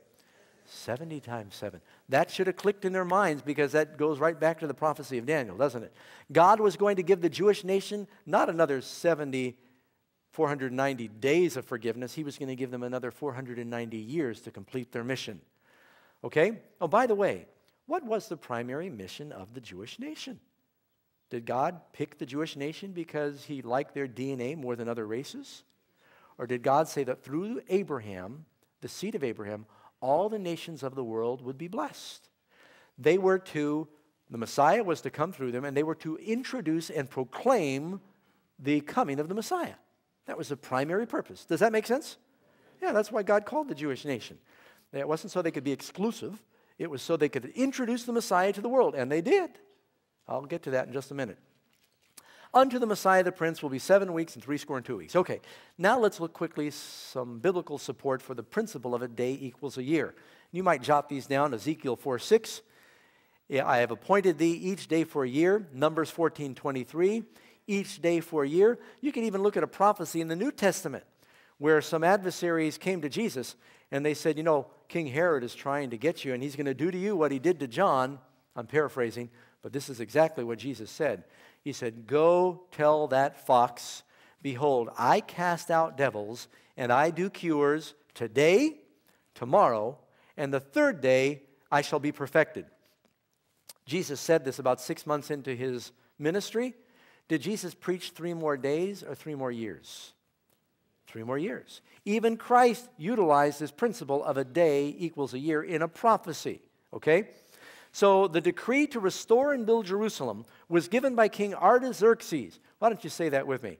70 times 7. That should have clicked in their minds because that goes right back to the prophecy of Daniel, doesn't it? God was going to give the Jewish nation not another 70, 490 days of forgiveness, He was going to give them another 490 years to complete their mission. Okay? Oh, by the way, what was the primary mission of the Jewish nation? Did God pick the Jewish nation because He liked their DNA more than other races? Or did God say that through Abraham, the seed of Abraham, all the nations of the world would be blessed. They were to, the Messiah was to come through them, and they were to introduce and proclaim the coming of the Messiah. That was the primary purpose. Does that make sense? Yeah, that's why God called the Jewish nation. It wasn't so they could be exclusive, it was so they could introduce the Messiah to the world, and they did. I'll get to that in just a minute. Unto the Messiah the Prince will be seven weeks and three score and two weeks. Okay, now let's look quickly some biblical support for the principle of a day equals a year. You might jot these down Ezekiel 4 6. I have appointed thee each day for a year. Numbers 14 23. Each day for a year. You can even look at a prophecy in the New Testament where some adversaries came to Jesus and they said, You know, King Herod is trying to get you and he's going to do to you what he did to John. I'm paraphrasing, but this is exactly what Jesus said. He said, Go tell that fox, behold, I cast out devils and I do cures today, tomorrow, and the third day I shall be perfected. Jesus said this about six months into his ministry. Did Jesus preach three more days or three more years? Three more years. Even Christ utilized this principle of a day equals a year in a prophecy. Okay? So the decree to restore and build Jerusalem was given by King Artaxerxes. Why don't you say that with me?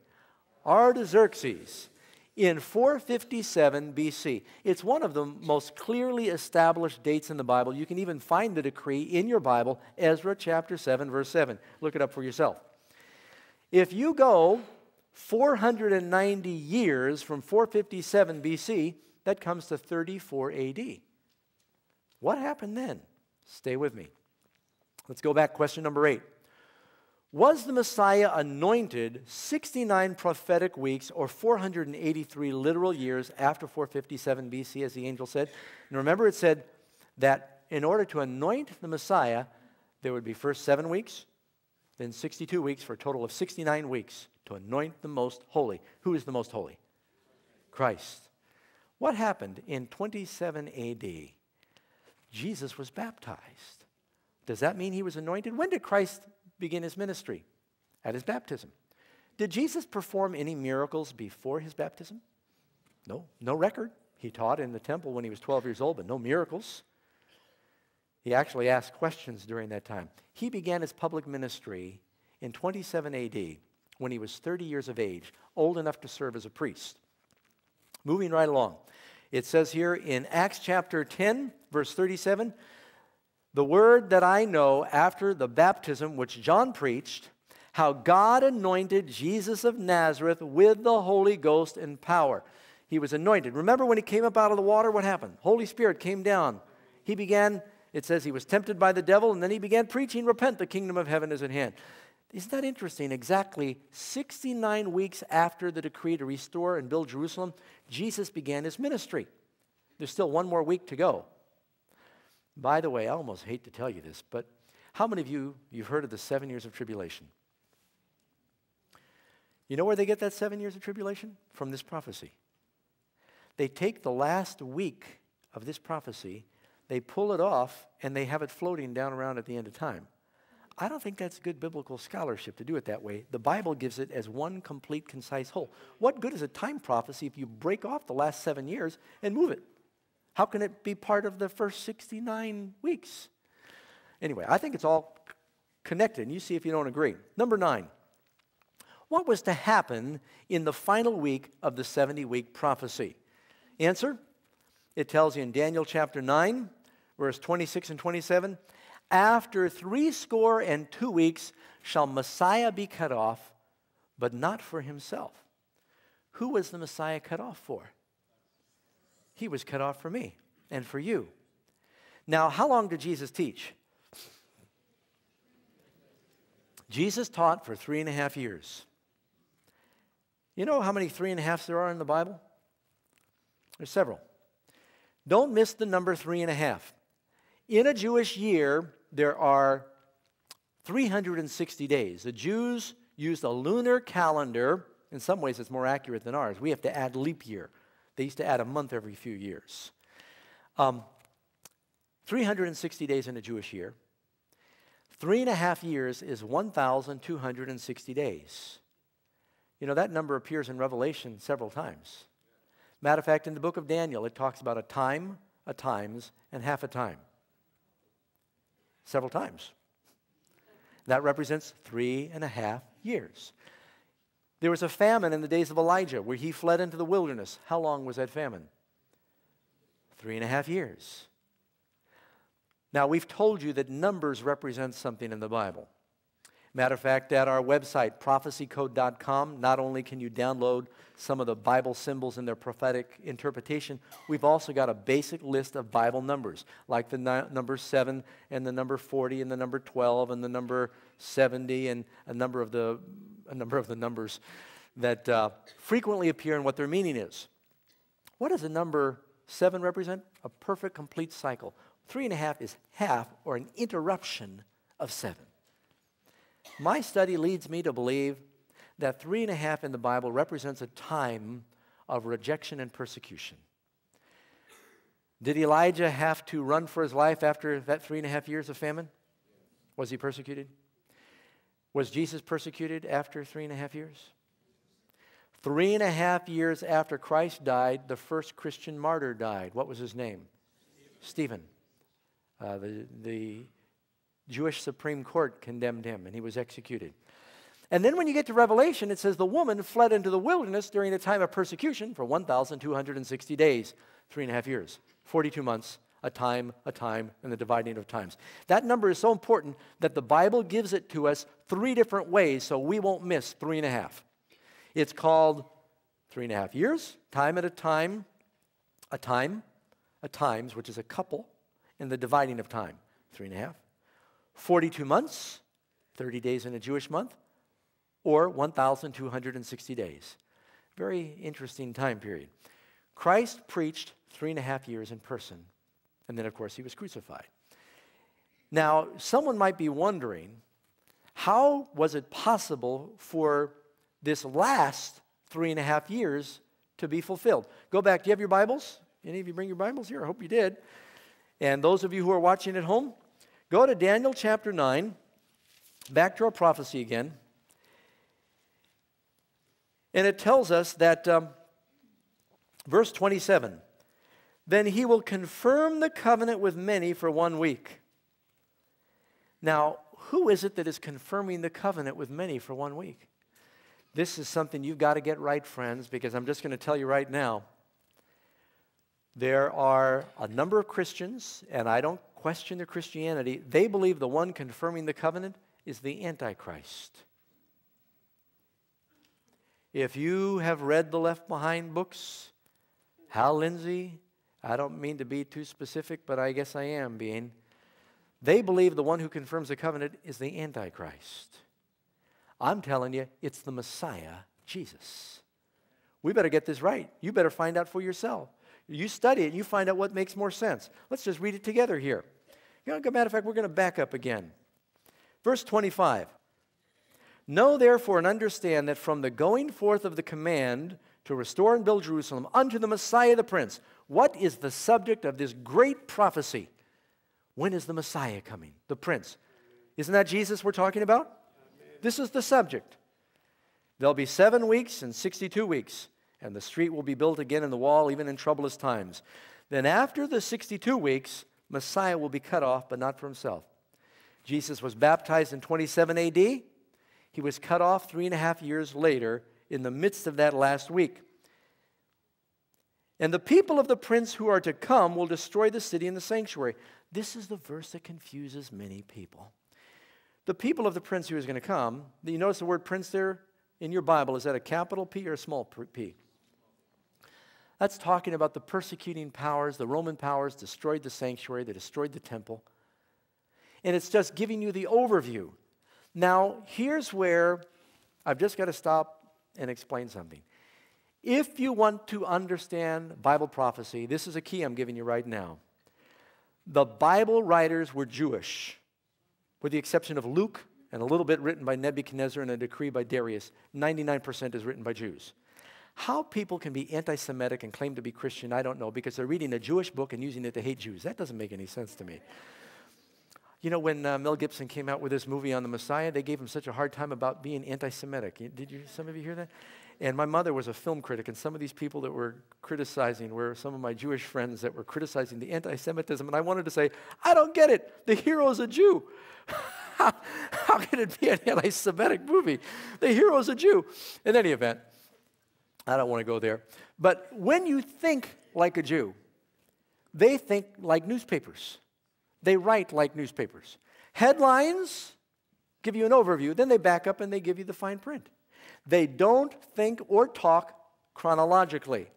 Artaxerxes in 457 BC. It's one of the most clearly established dates in the Bible. You can even find the decree in your Bible, Ezra chapter 7, verse 7. Look it up for yourself. If you go 490 years from 457 BC, that comes to 34 AD. What happened then? Stay with me. Let's go back. Question number eight. Was the Messiah anointed 69 prophetic weeks or 483 literal years after 457 BC, as the angel said? And remember, it said that in order to anoint the Messiah, there would be first seven weeks, then 62 weeks for a total of 69 weeks to anoint the most holy. Who is the most holy? Christ. What happened in 27 AD? Jesus was baptized. Does that mean he was anointed? When did Christ begin his ministry? At his baptism. Did Jesus perform any miracles before his baptism? No, no record. He taught in the temple when he was 12 years old, but no miracles. He actually asked questions during that time. He began his public ministry in 27 AD when he was 30 years of age, old enough to serve as a priest. Moving right along. It says here in Acts chapter 10, verse 37 The word that I know after the baptism which John preached, how God anointed Jesus of Nazareth with the Holy Ghost and power. He was anointed. Remember when he came up out of the water, what happened? Holy Spirit came down. He began, it says he was tempted by the devil, and then he began preaching, Repent, the kingdom of heaven is at hand. Isn't that interesting? Exactly 69 weeks after the decree to restore and build Jerusalem, Jesus began his ministry. There's still one more week to go. By the way, I almost hate to tell you this, but how many of you you've heard of the 7 years of tribulation? You know where they get that 7 years of tribulation? From this prophecy. They take the last week of this prophecy, they pull it off, and they have it floating down around at the end of time. I don't think that's good biblical scholarship to do it that way. The Bible gives it as one complete, concise whole. What good is a time prophecy if you break off the last seven years and move it? How can it be part of the first 69 weeks? Anyway, I think it's all connected, and you see if you don't agree. Number nine, What was to happen in the final week of the 70 week prophecy? Answer it tells you in Daniel chapter 9, verse 26 and 27 After three score and two weeks shall Messiah be cut off, but not for himself. Who was the Messiah cut off for? He was cut off for me and for you. Now, how long did Jesus teach? Jesus taught for three and a half years. You know how many three and a halfs there are in the Bible? There's several. Don't miss the number three and a half. In a Jewish year, there are 360 days. The Jews used a lunar calendar. In some ways, it's more accurate than ours. We have to add leap year. They used to add a month every few years. Um, 360 days in a Jewish year. Three and a half years is 1,260 days. You know, that number appears in Revelation several times. Matter of fact, in the book of Daniel, it talks about a time, a times, and half a time. Several times. That represents three and a half years. There was a famine in the days of Elijah where he fled into the wilderness. How long was that famine? Three and a half years. Now, we've told you that numbers represent something in the Bible. Matter of fact, at our website, prophecycode.com, not only can you download some of the Bible symbols and their prophetic interpretation, we've also got a basic list of Bible numbers, like the number 7 and the number 40 and the number 12 and the number 70 and a number of the, a number of the numbers that uh, frequently appear and what their meaning is. What does the number 7 represent? A perfect, complete cycle. Three and a half is half or an interruption of seven. My study leads me to believe that three and a half in the Bible represents a time of rejection and persecution. Did Elijah have to run for his life after that three and a half years of famine? Was he persecuted? Was Jesus persecuted after three and a half years? Three and a half years after Christ died, the first Christian martyr died. What was his name? Stephen. Stephen. Uh, the, the Jewish Supreme Court condemned him and he was executed. And then when you get to Revelation, it says the woman fled into the wilderness during a time of persecution for 1,260 days, three and a half years, 42 months, a time, a time, and the dividing of times. That number is so important that the Bible gives it to us three different ways so we won't miss three and a half. It's called three and a half years, time at a time, a time, a times, which is a couple, and the dividing of time, three and a half. 42 months, 30 days in a Jewish month, or 1,260 days. Very interesting time period. Christ preached three and a half years in person, and then, of course, he was crucified. Now, someone might be wondering how was it possible for this last three and a half years to be fulfilled? Go back. Do you have your Bibles? Any of you bring your Bibles here? I hope you did. And those of you who are watching at home, Go to Daniel chapter 9, back to our prophecy again. And it tells us that, um, verse 27, then he will confirm the covenant with many for one week. Now, who is it that is confirming the covenant with many for one week? This is something you've got to get right, friends, because I'm just going to tell you right now. There are a number of Christians, and I don't question their Christianity, they believe the one confirming the covenant is the Antichrist. If you have read the Left Behind books, Hal Lindsey, I don't mean to be too specific, but I guess I am being. They believe the one who confirms the covenant is the Antichrist. I'm telling you, it's the Messiah, Jesus. We better get this right. You better find out for yourself. You study it, and you find out what makes more sense. Let's just read it together here. You know, matter of fact, we're going to back up again. Verse 25. Know therefore and understand that from the going forth of the command to restore and build Jerusalem unto the Messiah the Prince, what is the subject of this great prophecy? When is the Messiah coming? The Prince. Isn't that Jesus we're talking about? Amen. This is the subject. There'll be seven weeks and 62 weeks and the street will be built again in the wall, even in troublous times. Then, after the 62 weeks, Messiah will be cut off, but not for himself. Jesus was baptized in 27 AD. He was cut off three and a half years later in the midst of that last week. And the people of the prince who are to come will destroy the city and the sanctuary. This is the verse that confuses many people. The people of the prince who is going to come, you notice the word prince there in your Bible. Is that a capital P or a small p? That's talking about the persecuting powers, the Roman powers destroyed the sanctuary, they destroyed the temple. And it's just giving you the overview. Now, here's where I've just got to stop and explain something. If you want to understand Bible prophecy, this is a key I'm giving you right now. The Bible writers were Jewish, with the exception of Luke and a little bit written by Nebuchadnezzar and a decree by Darius. 99% is written by Jews. How people can be anti Semitic and claim to be Christian, I don't know, because they're reading a Jewish book and using it to hate Jews. That doesn't make any sense to me. You know, when uh, Mel Gibson came out with this movie on the Messiah, they gave him such a hard time about being anti Semitic. Did you, some of you hear that? And my mother was a film critic, and some of these people that were criticizing were some of my Jewish friends that were criticizing the anti Semitism. And I wanted to say, I don't get it. The hero is a Jew. how, *laughs* how can it be an anti Semitic movie? The hero is a Jew. In any event, I don't want to go there. But when you think like a Jew, they think like newspapers. They write like newspapers. Headlines give you an overview, then they back up and they give you the fine print. They don't think or talk chronologically.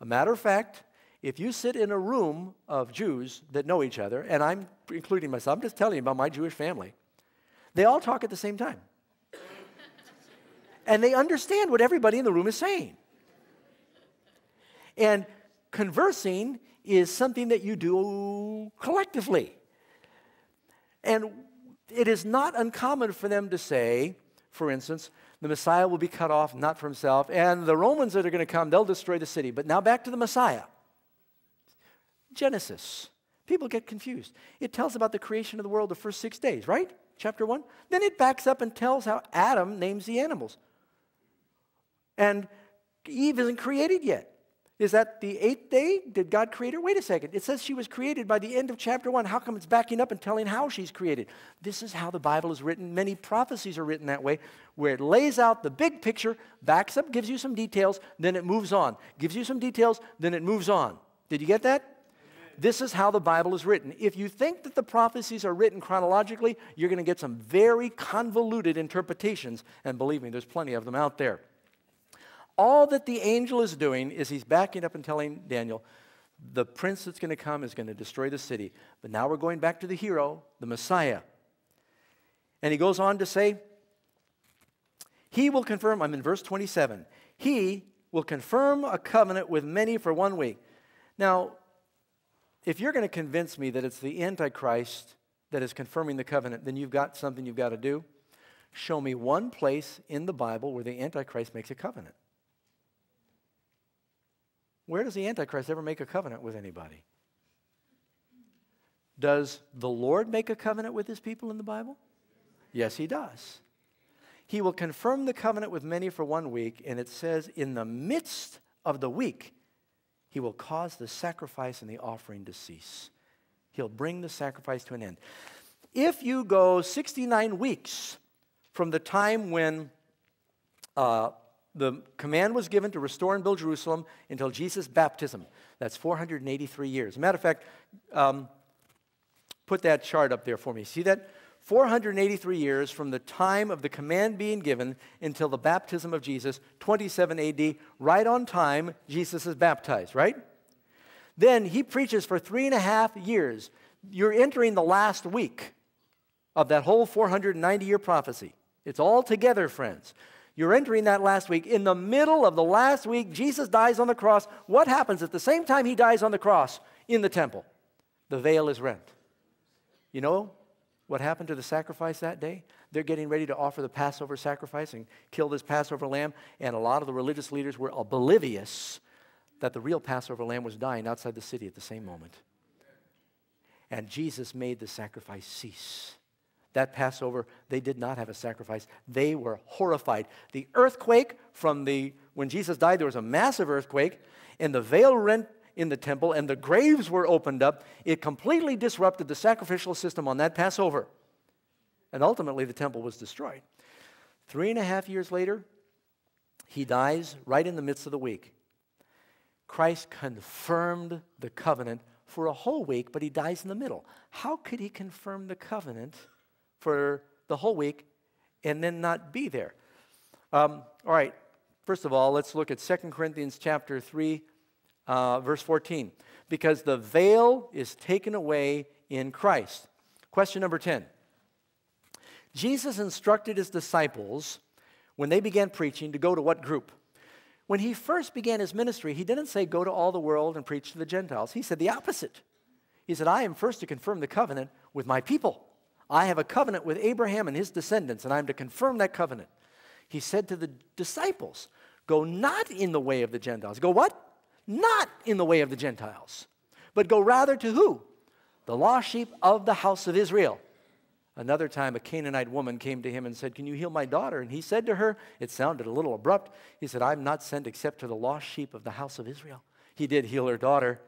A matter of fact, if you sit in a room of Jews that know each other, and I'm including myself, I'm just telling you about my Jewish family, they all talk at the same time. and they understand what everybody in the room is saying. And conversing is something that you do collectively. And it is not uncommon for them to say, for instance, the Messiah will be cut off, not for himself, and the Romans that are going to come, they'll destroy the city. But now back to the Messiah. Genesis. People get confused. It tells about the creation of the world the first six days, right? Chapter one. Then it backs up and tells how Adam names the animals. And Eve isn't created yet. Is that the eighth day? Did God create her? Wait a second. It says she was created by the end of chapter one. How come it's backing up and telling how she's created? This is how the Bible is written. Many prophecies are written that way, where it lays out the big picture, backs up, gives you some details, then it moves on. Gives you some details, then it moves on. Did you get that? This is how the Bible is written. If you think that the prophecies are written chronologically, you're going to get some very convoluted interpretations, and believe me, there's plenty of them out there. All that the angel is doing is he's backing up and telling Daniel, the prince that's going to come is going to destroy the city. But now we're going back to the hero, the Messiah. And he goes on to say, He will confirm, I'm in verse 27, He will confirm a covenant with many for one week. Now, if you're going to convince me that it's the Antichrist that is confirming the covenant, then you've got something you've got to do. Show me one place in the Bible where the Antichrist makes a covenant. Where does the Antichrist ever make a covenant with anybody? Does the Lord make a covenant with his people in the Bible? Yes, he does. He will confirm the covenant with many for one week, and it says, in the midst of the week, he will cause the sacrifice and the offering to cease. He'll bring the sacrifice to an end. If you go 69 weeks from the time when uh, the command was given to restore and build Jerusalem until Jesus' baptism. That's 483 years. matter of fact, um, put that chart up there for me. See that? 483 years from the time of the command being given until the baptism of Jesus, 27 AD, right on time, Jesus is baptized, right? Then he preaches for three and a half years. You're entering the last week of that whole 490 year prophecy. It's all together, friends. You're entering that last week. In the middle of the last week, Jesus dies on the cross. What happens at the same time he dies on the cross in the temple? The veil is rent. You know what happened to the sacrifice that day? They're getting ready to offer the Passover sacrifice and kill this Passover lamb, and a lot of the religious leaders were oblivious that the real Passover lamb was dying outside the city at the same moment. And Jesus made the sacrifice cease that Passover, they did not have a sacrifice. They were horrified. The earthquake from the, when Jesus died, there was a massive earthquake, and the veil rent in the temple, and the graves were opened up. It completely disrupted the sacrificial system on that Passover. And ultimately, the temple was destroyed. Three and a half years later, he dies right in the midst of the week. Christ confirmed the covenant for a whole week, but he dies in the middle. How could he confirm the covenant for the whole week and then not be there? Um, all right, first of all, let's look at 2 Corinthians chapter 3, uh, verse 14. Because the veil is taken away in Christ. Question number 10. Jesus instructed his disciples when they began preaching to go to what group? When he first began his ministry, he didn't say, Go to all the world and preach to the Gentiles. He said the opposite. He said, I am first to confirm the covenant with my people. I have a covenant with Abraham and his descendants, and I am to confirm that covenant. He said to the disciples, Go not in the way of the Gentiles. Go what? Not in the way of the Gentiles, but go rather to who? The lost sheep of the house of Israel. Another time, a Canaanite woman came to him and said, Can you heal my daughter? And he said to her, It sounded a little abrupt. He said, I'm not sent except to the lost sheep of the house of Israel. He did heal her daughter,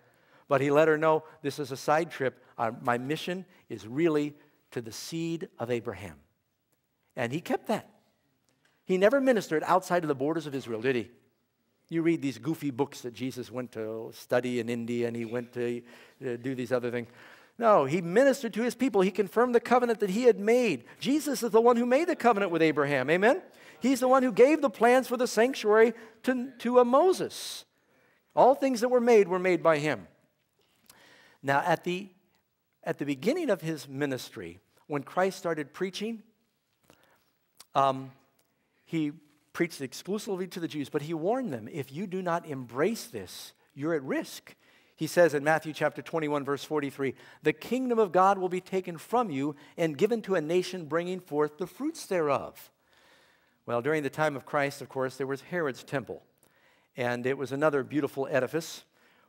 but he let her know this is a side trip. Uh, my mission is really to the seed of Abraham. And he kept that. He never ministered outside of the borders of Israel, did he? You read these goofy books that Jesus went to study in India and he went to uh, do these other things. No, he ministered to his people. He confirmed the covenant that he had made. Jesus is the one who made the covenant with Abraham. Amen? He's the one who gave the plans for the sanctuary to, to a Moses. All things that were made were made by him. Now, at the, at the beginning of his ministry, when Christ started preaching, um, he preached exclusively to the Jews, but he warned them if you do not embrace this, you're at risk. He says in Matthew chapter 21, verse 43, the kingdom of God will be taken from you and given to a nation bringing forth the fruits thereof. Well, during the time of Christ, of course, there was Herod's temple, and it was another beautiful edifice.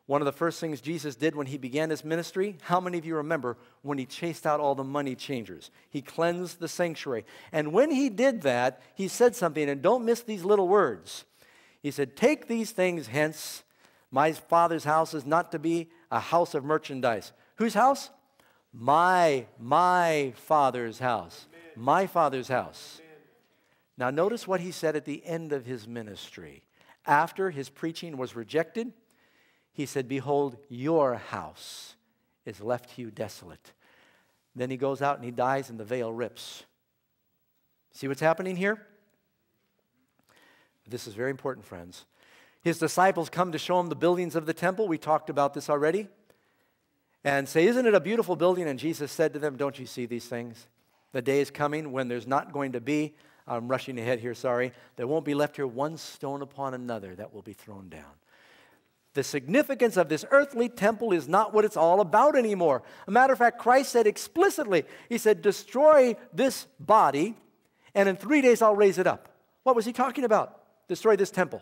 One of the first things Jesus did when he began his ministry, how many of you remember when he chased out all the money changers? He cleansed the sanctuary. And when he did that, he said something, and don't miss these little words. He said, Take these things hence my father's house is not to be a house of merchandise. Whose house? My, my father's house. Amen. My father's house. Amen. Now, notice what he said at the end of his ministry. After his preaching was rejected, he said, Behold, your house is left to you desolate. Then he goes out and he dies, and the veil rips. See what's happening here? This is very important, friends. His disciples come to show him the buildings of the temple. We talked about this already. And say, Isn't it a beautiful building? And Jesus said to them, Don't you see these things? The day is coming when there's not going to be, I'm rushing ahead here, sorry, there won't be left here one stone upon another that will be thrown down. The significance of this earthly temple is not what it's all about anymore. A matter of fact, Christ said explicitly, He said, Destroy this body, and in three days I'll raise it up. What was He talking about? Destroy this temple.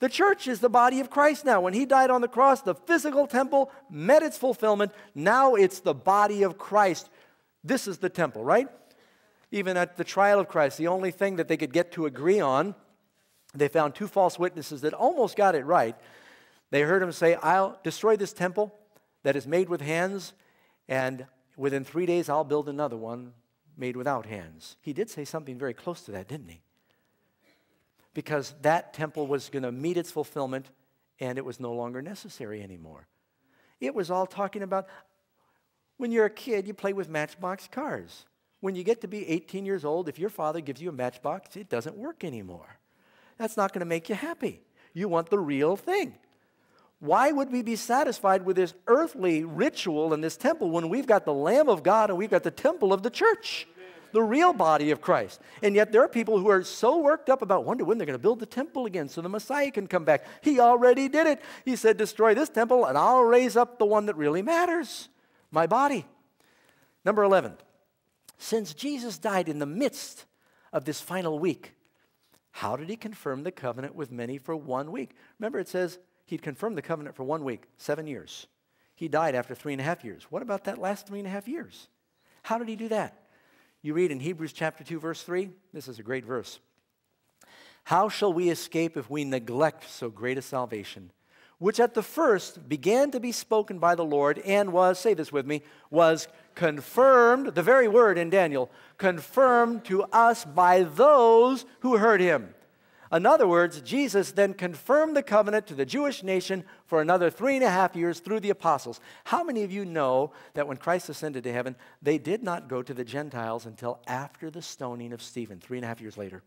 The church is the body of Christ now. When he died on the cross, the physical temple met its fulfillment. Now it's the body of Christ. This is the temple, right? Even at the trial of Christ, the only thing that they could get to agree on, they found two false witnesses that almost got it right. They heard him say, I'll destroy this temple that is made with hands, and within three days I'll build another one made without hands. He did say something very close to that, didn't he? because that temple was going to meet its fulfillment and it was no longer necessary anymore. It was all talking about when you're a kid, you play with matchbox cars. When you get to be 18 years old, if your father gives you a matchbox, it doesn't work anymore. That's not going to make you happy. You want the real thing. Why would we be satisfied with this earthly ritual and this temple when we've got the Lamb of God and we've got the temple of the church? the real body of Christ. And yet there are people who are so worked up about wonder when they're going to build the temple again so the Messiah can come back. He already did it. He said, Destroy this temple and I'll raise up the one that really matters my body. Number 11. Since Jesus died in the midst of this final week, how did he confirm the covenant with many for one week? Remember, it says he'd confirmed the covenant for one week, seven years. He died after three and a half years. What about that last three and a half years? How did he do that? You read in Hebrews chapter 2, verse 3. This is a great verse. How shall we escape if we neglect so great a salvation, which at the first began to be spoken by the Lord and was, say this with me, was confirmed, the very word in Daniel, confirmed to us by those who heard him. In other words, Jesus then confirmed the covenant to the Jewish nation for another three and a half years through the apostles. How many of you know that when Christ ascended to heaven, they did not go to the Gentiles until after the stoning of Stephen, three and a half years later?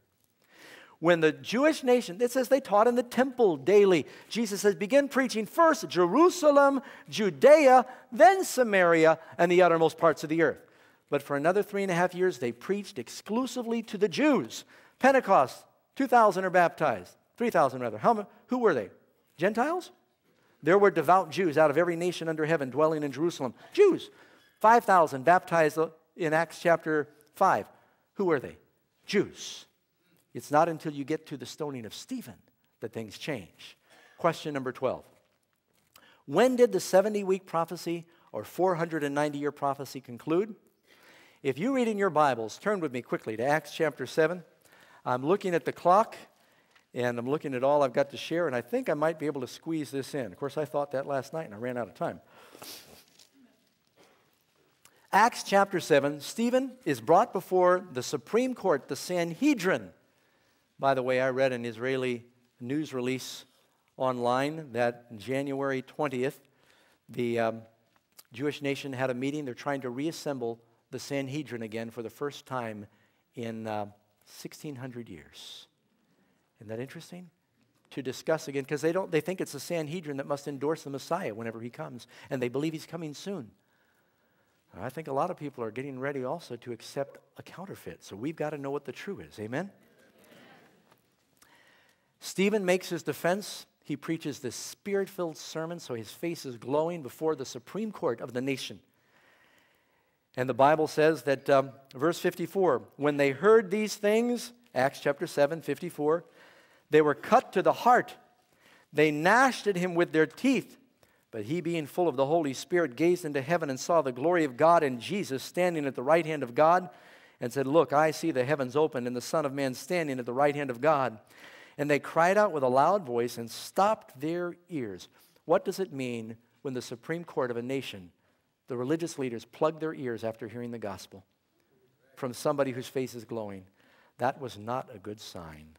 When the Jewish nation, it says they taught in the temple daily. Jesus says, begin preaching first Jerusalem, Judea, then Samaria, and the uttermost parts of the earth. But for another three and a half years, they preached exclusively to the Jews. Pentecost, 2,000 are baptized. 3,000 rather. How, who were they? Gentiles? There were devout Jews out of every nation under heaven dwelling in Jerusalem. Jews. 5,000 baptized in Acts chapter 5. Who were they? Jews. It's not until you get to the stoning of Stephen that things change. Question number 12. When did the 70 week prophecy or 490 year prophecy conclude? If you read in your Bibles, turn with me quickly to Acts chapter 7. I'm looking at the clock and I'm looking at all I've got to share, and I think I might be able to squeeze this in. Of course, I thought that last night and I ran out of time. Acts chapter 7, Stephen is brought before the Supreme Court, the Sanhedrin. By the way, I read an Israeli news release online that January 20th, the um, Jewish nation had a meeting. They're trying to reassemble the Sanhedrin again for the first time in. Uh, 1,600 years. Isn't that interesting? To discuss again, because they, don't, they think it's the Sanhedrin that must endorse the Messiah whenever he comes, and they believe he's coming soon. I think a lot of people are getting ready also to accept a counterfeit, so we've got to know what the true is. Amen? Stephen makes his defense. He preaches this spirit filled sermon, so his face is glowing before the Supreme Court of the nation. And the Bible says that, um, verse 54, when they heard these things, Acts chapter 7, 54, they were cut to the heart. They gnashed at him with their teeth. But he, being full of the Holy Spirit, gazed into heaven and saw the glory of God and Jesus standing at the right hand of God, and said, Look, I see the heavens opened and the Son of Man standing at the right hand of God. And they cried out with a loud voice and stopped their ears. What does it mean when the Supreme Court of a nation the religious leaders plugged their ears after hearing the gospel from somebody whose face is glowing. That was not a good sign.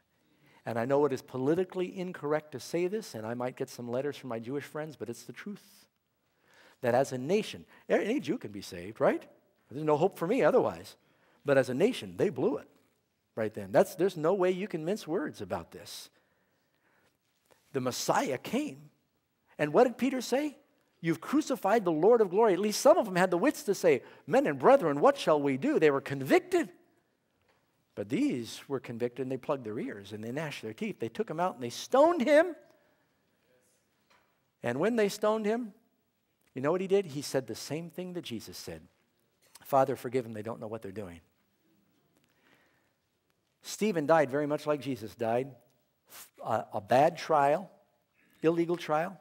And I know it is politically incorrect to say this, and I might get some letters from my Jewish friends, but it's the truth. That as a nation, any Jew can be saved, right? There's no hope for me otherwise. But as a nation, they blew it right then. That's, there's no way you can mince words about this. The Messiah came. And what did Peter say? You've crucified the Lord of glory. At least some of them had the wits to say, Men and brethren, what shall we do? They were convicted. But these were convicted and they plugged their ears and they gnashed their teeth. They took him out and they stoned him. And when they stoned him, you know what he did? He said the same thing that Jesus said Father, forgive them. They don't know what they're doing. Stephen died very much like Jesus died a, a bad trial, illegal trial,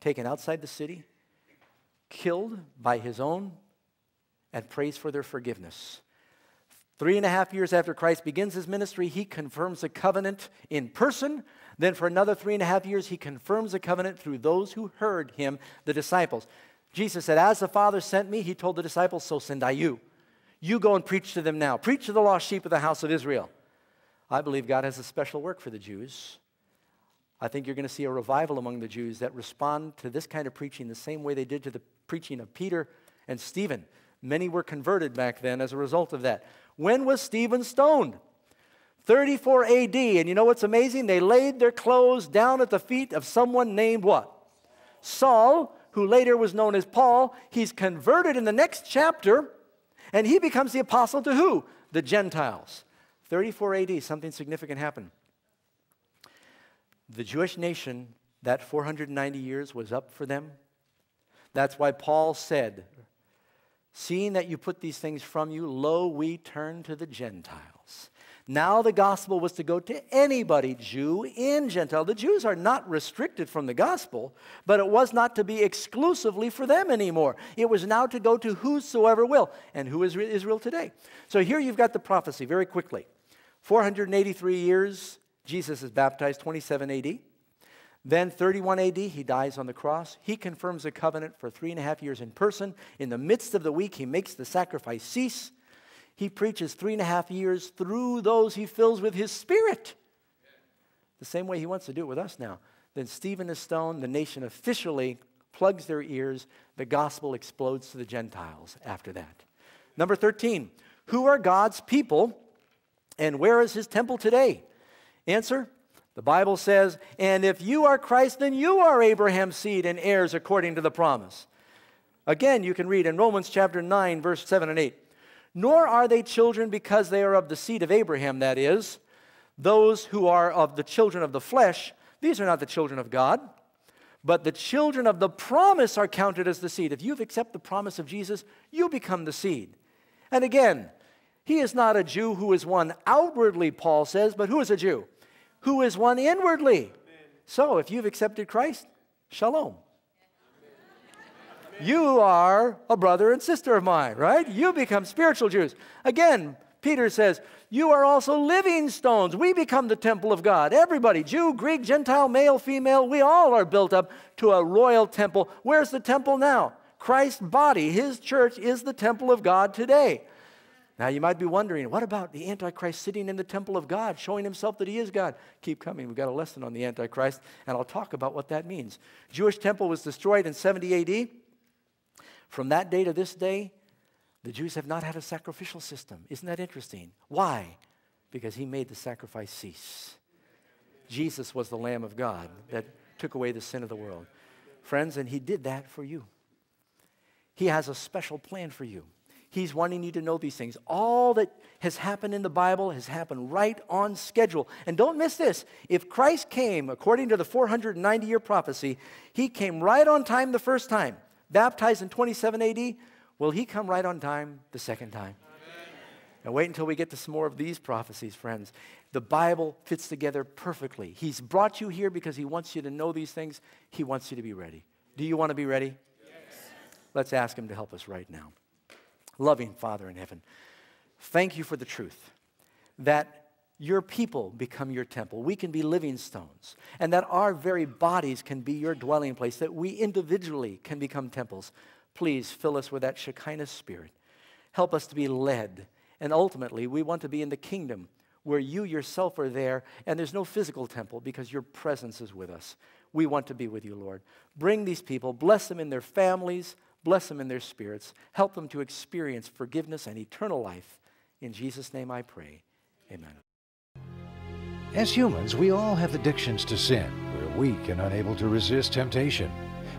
taken outside the city killed by his own and prays for their forgiveness. Three and a half years after Christ begins his ministry, he confirms a covenant in person. Then, for another three and a half years, he confirms a covenant through those who heard him, the disciples. Jesus said, As the Father sent me, he told the disciples, So send I you. You go and preach to them now. Preach to the lost sheep of the house of Israel. I believe God has a special work for the Jews. I think you're going to see a revival among the Jews that respond to this kind of preaching the same way they did to the preaching of Peter and Stephen. Many were converted back then as a result of that. When was Stephen stoned? 34 AD. And you know what's amazing? They laid their clothes down at the feet of someone named what? Saul, who later was known as Paul. He's converted in the next chapter, and he becomes the apostle to who? The Gentiles. 34 AD, something significant happened. The Jewish nation, that 490 years was up for them. That's why Paul said, Seeing that you put these things from you, lo, we turn to the Gentiles. Now the gospel was to go to anybody, Jew and Gentile. The Jews are not restricted from the gospel, but it was not to be exclusively for them anymore. It was now to go to whosoever will. And who is Israel today? So here you've got the prophecy very quickly. 483 years Jesus is baptized 27 AD. Then, 31 AD, he dies on the cross. He confirms the covenant for three and a half years in person. In the midst of the week, he makes the sacrifice cease. He preaches three and a half years through those he fills with his spirit. The same way he wants to do it with us now. Then Stephen is stoned. The nation officially plugs their ears. The gospel explodes to the Gentiles after that. Number 13, who are God's people and where is his temple today? Answer the Bible says, And if you are Christ, then you are Abraham's seed and heirs according to the promise. Again, you can read in Romans chapter 9, verse 7 and 8. Nor are they children because they are of the seed of Abraham, that is, those who are of the children of the flesh, these are not the children of God. But the children of the promise are counted as the seed. If you've accepted the promise of Jesus, you become the seed. And again, he is not a Jew who is one outwardly, Paul says, but who is a Jew? Who is one inwardly. Amen. So if you've accepted Christ, shalom. You are a brother and sister of mine, right? You become spiritual Jews. Again, Peter says, You are also living stones. We become the temple of God. Everybody, Jew, Greek, Gentile, male, female, we all are built up to a royal temple. Where's the temple now? Christ's body, his church, is the temple of God today. Now, you might be wondering, what about the Antichrist sitting in the temple of God, showing himself that he is God? Keep coming. We've got a lesson on the Antichrist, and I'll talk about what that means. Jewish temple was destroyed in 70 AD. From that day to this day, the Jews have not had a sacrificial system. Isn't that interesting? Why? Because he made the sacrifice cease. Jesus was the Lamb of God that took away the sin of the world. Friends, and he did that for you. He has a special plan for you. He's wanting you to know these things. All that has happened in the Bible has happened right on schedule. And don't miss this. If Christ came according to the 490 year prophecy, he came right on time the first time, baptized in 27 AD. Will he come right on time the second time? And wait until we get to some more of these prophecies, friends. The Bible fits together perfectly. He's brought you here because he wants you to know these things. He wants you to be ready. Do you want to be ready? Yes. Let's ask him to help us right now. Loving Father in heaven, thank you for the truth that your people become your temple. We can be living stones, and that our very bodies can be your dwelling place, that we individually can become temples. Please fill us with that Shekinah spirit. Help us to be led. And ultimately, we want to be in the kingdom where you yourself are there, and there's no physical temple because your presence is with us. We want to be with you, Lord. Bring these people, bless them in their families, Bless them in their spirits. Help them to experience forgiveness and eternal life. In Jesus' name I pray. Amen. As humans, we all have addictions to sin. We're weak and unable to resist temptation.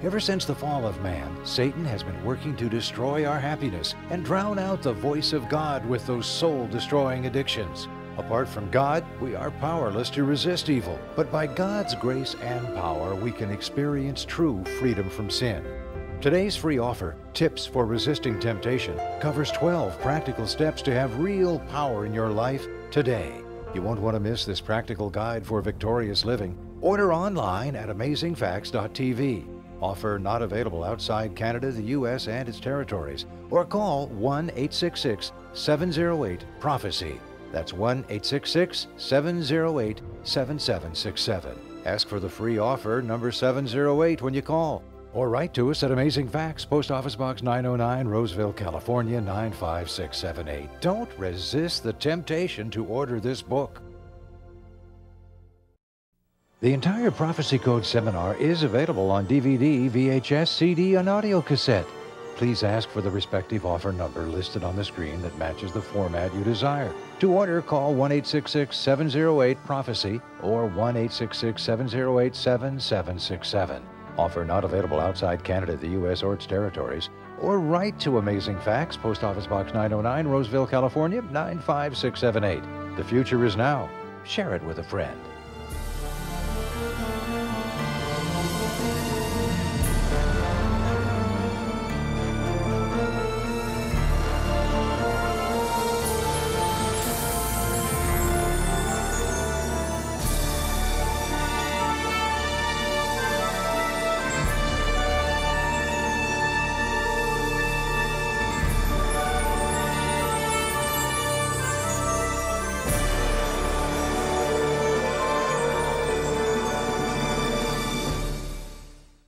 Ever since the fall of man, Satan has been working to destroy our happiness and drown out the voice of God with those soul destroying addictions. Apart from God, we are powerless to resist evil, but by God's grace and power, we can experience true freedom from sin. Today's free offer, Tips for Resisting Temptation, covers 12 practical steps to have real power in your life today. You won't want to miss this practical guide for victorious living. Order online at amazingfacts.tv. Offer not available outside Canada, the U.S., and its territories. Or call 1 866 708 Prophecy. That's 1 866 708 7767. Ask for the free offer, number 708, when you call or write to us at Amazing Facts, Post Office Box 909, Roseville, California 95678. Don't resist the temptation to order this book. The entire Prophecy Code seminar is available on DVD, VHS, CD, and audio cassette. Please ask for the respective offer number listed on the screen that matches the format you desire. To order, call 1 708 Prophecy or 1 708 7767. Offer not available outside Canada, the U.S., or its territories. Or write to Amazing Facts, Post Office Box 909, Roseville, California 95678. The future is now. Share it with a friend.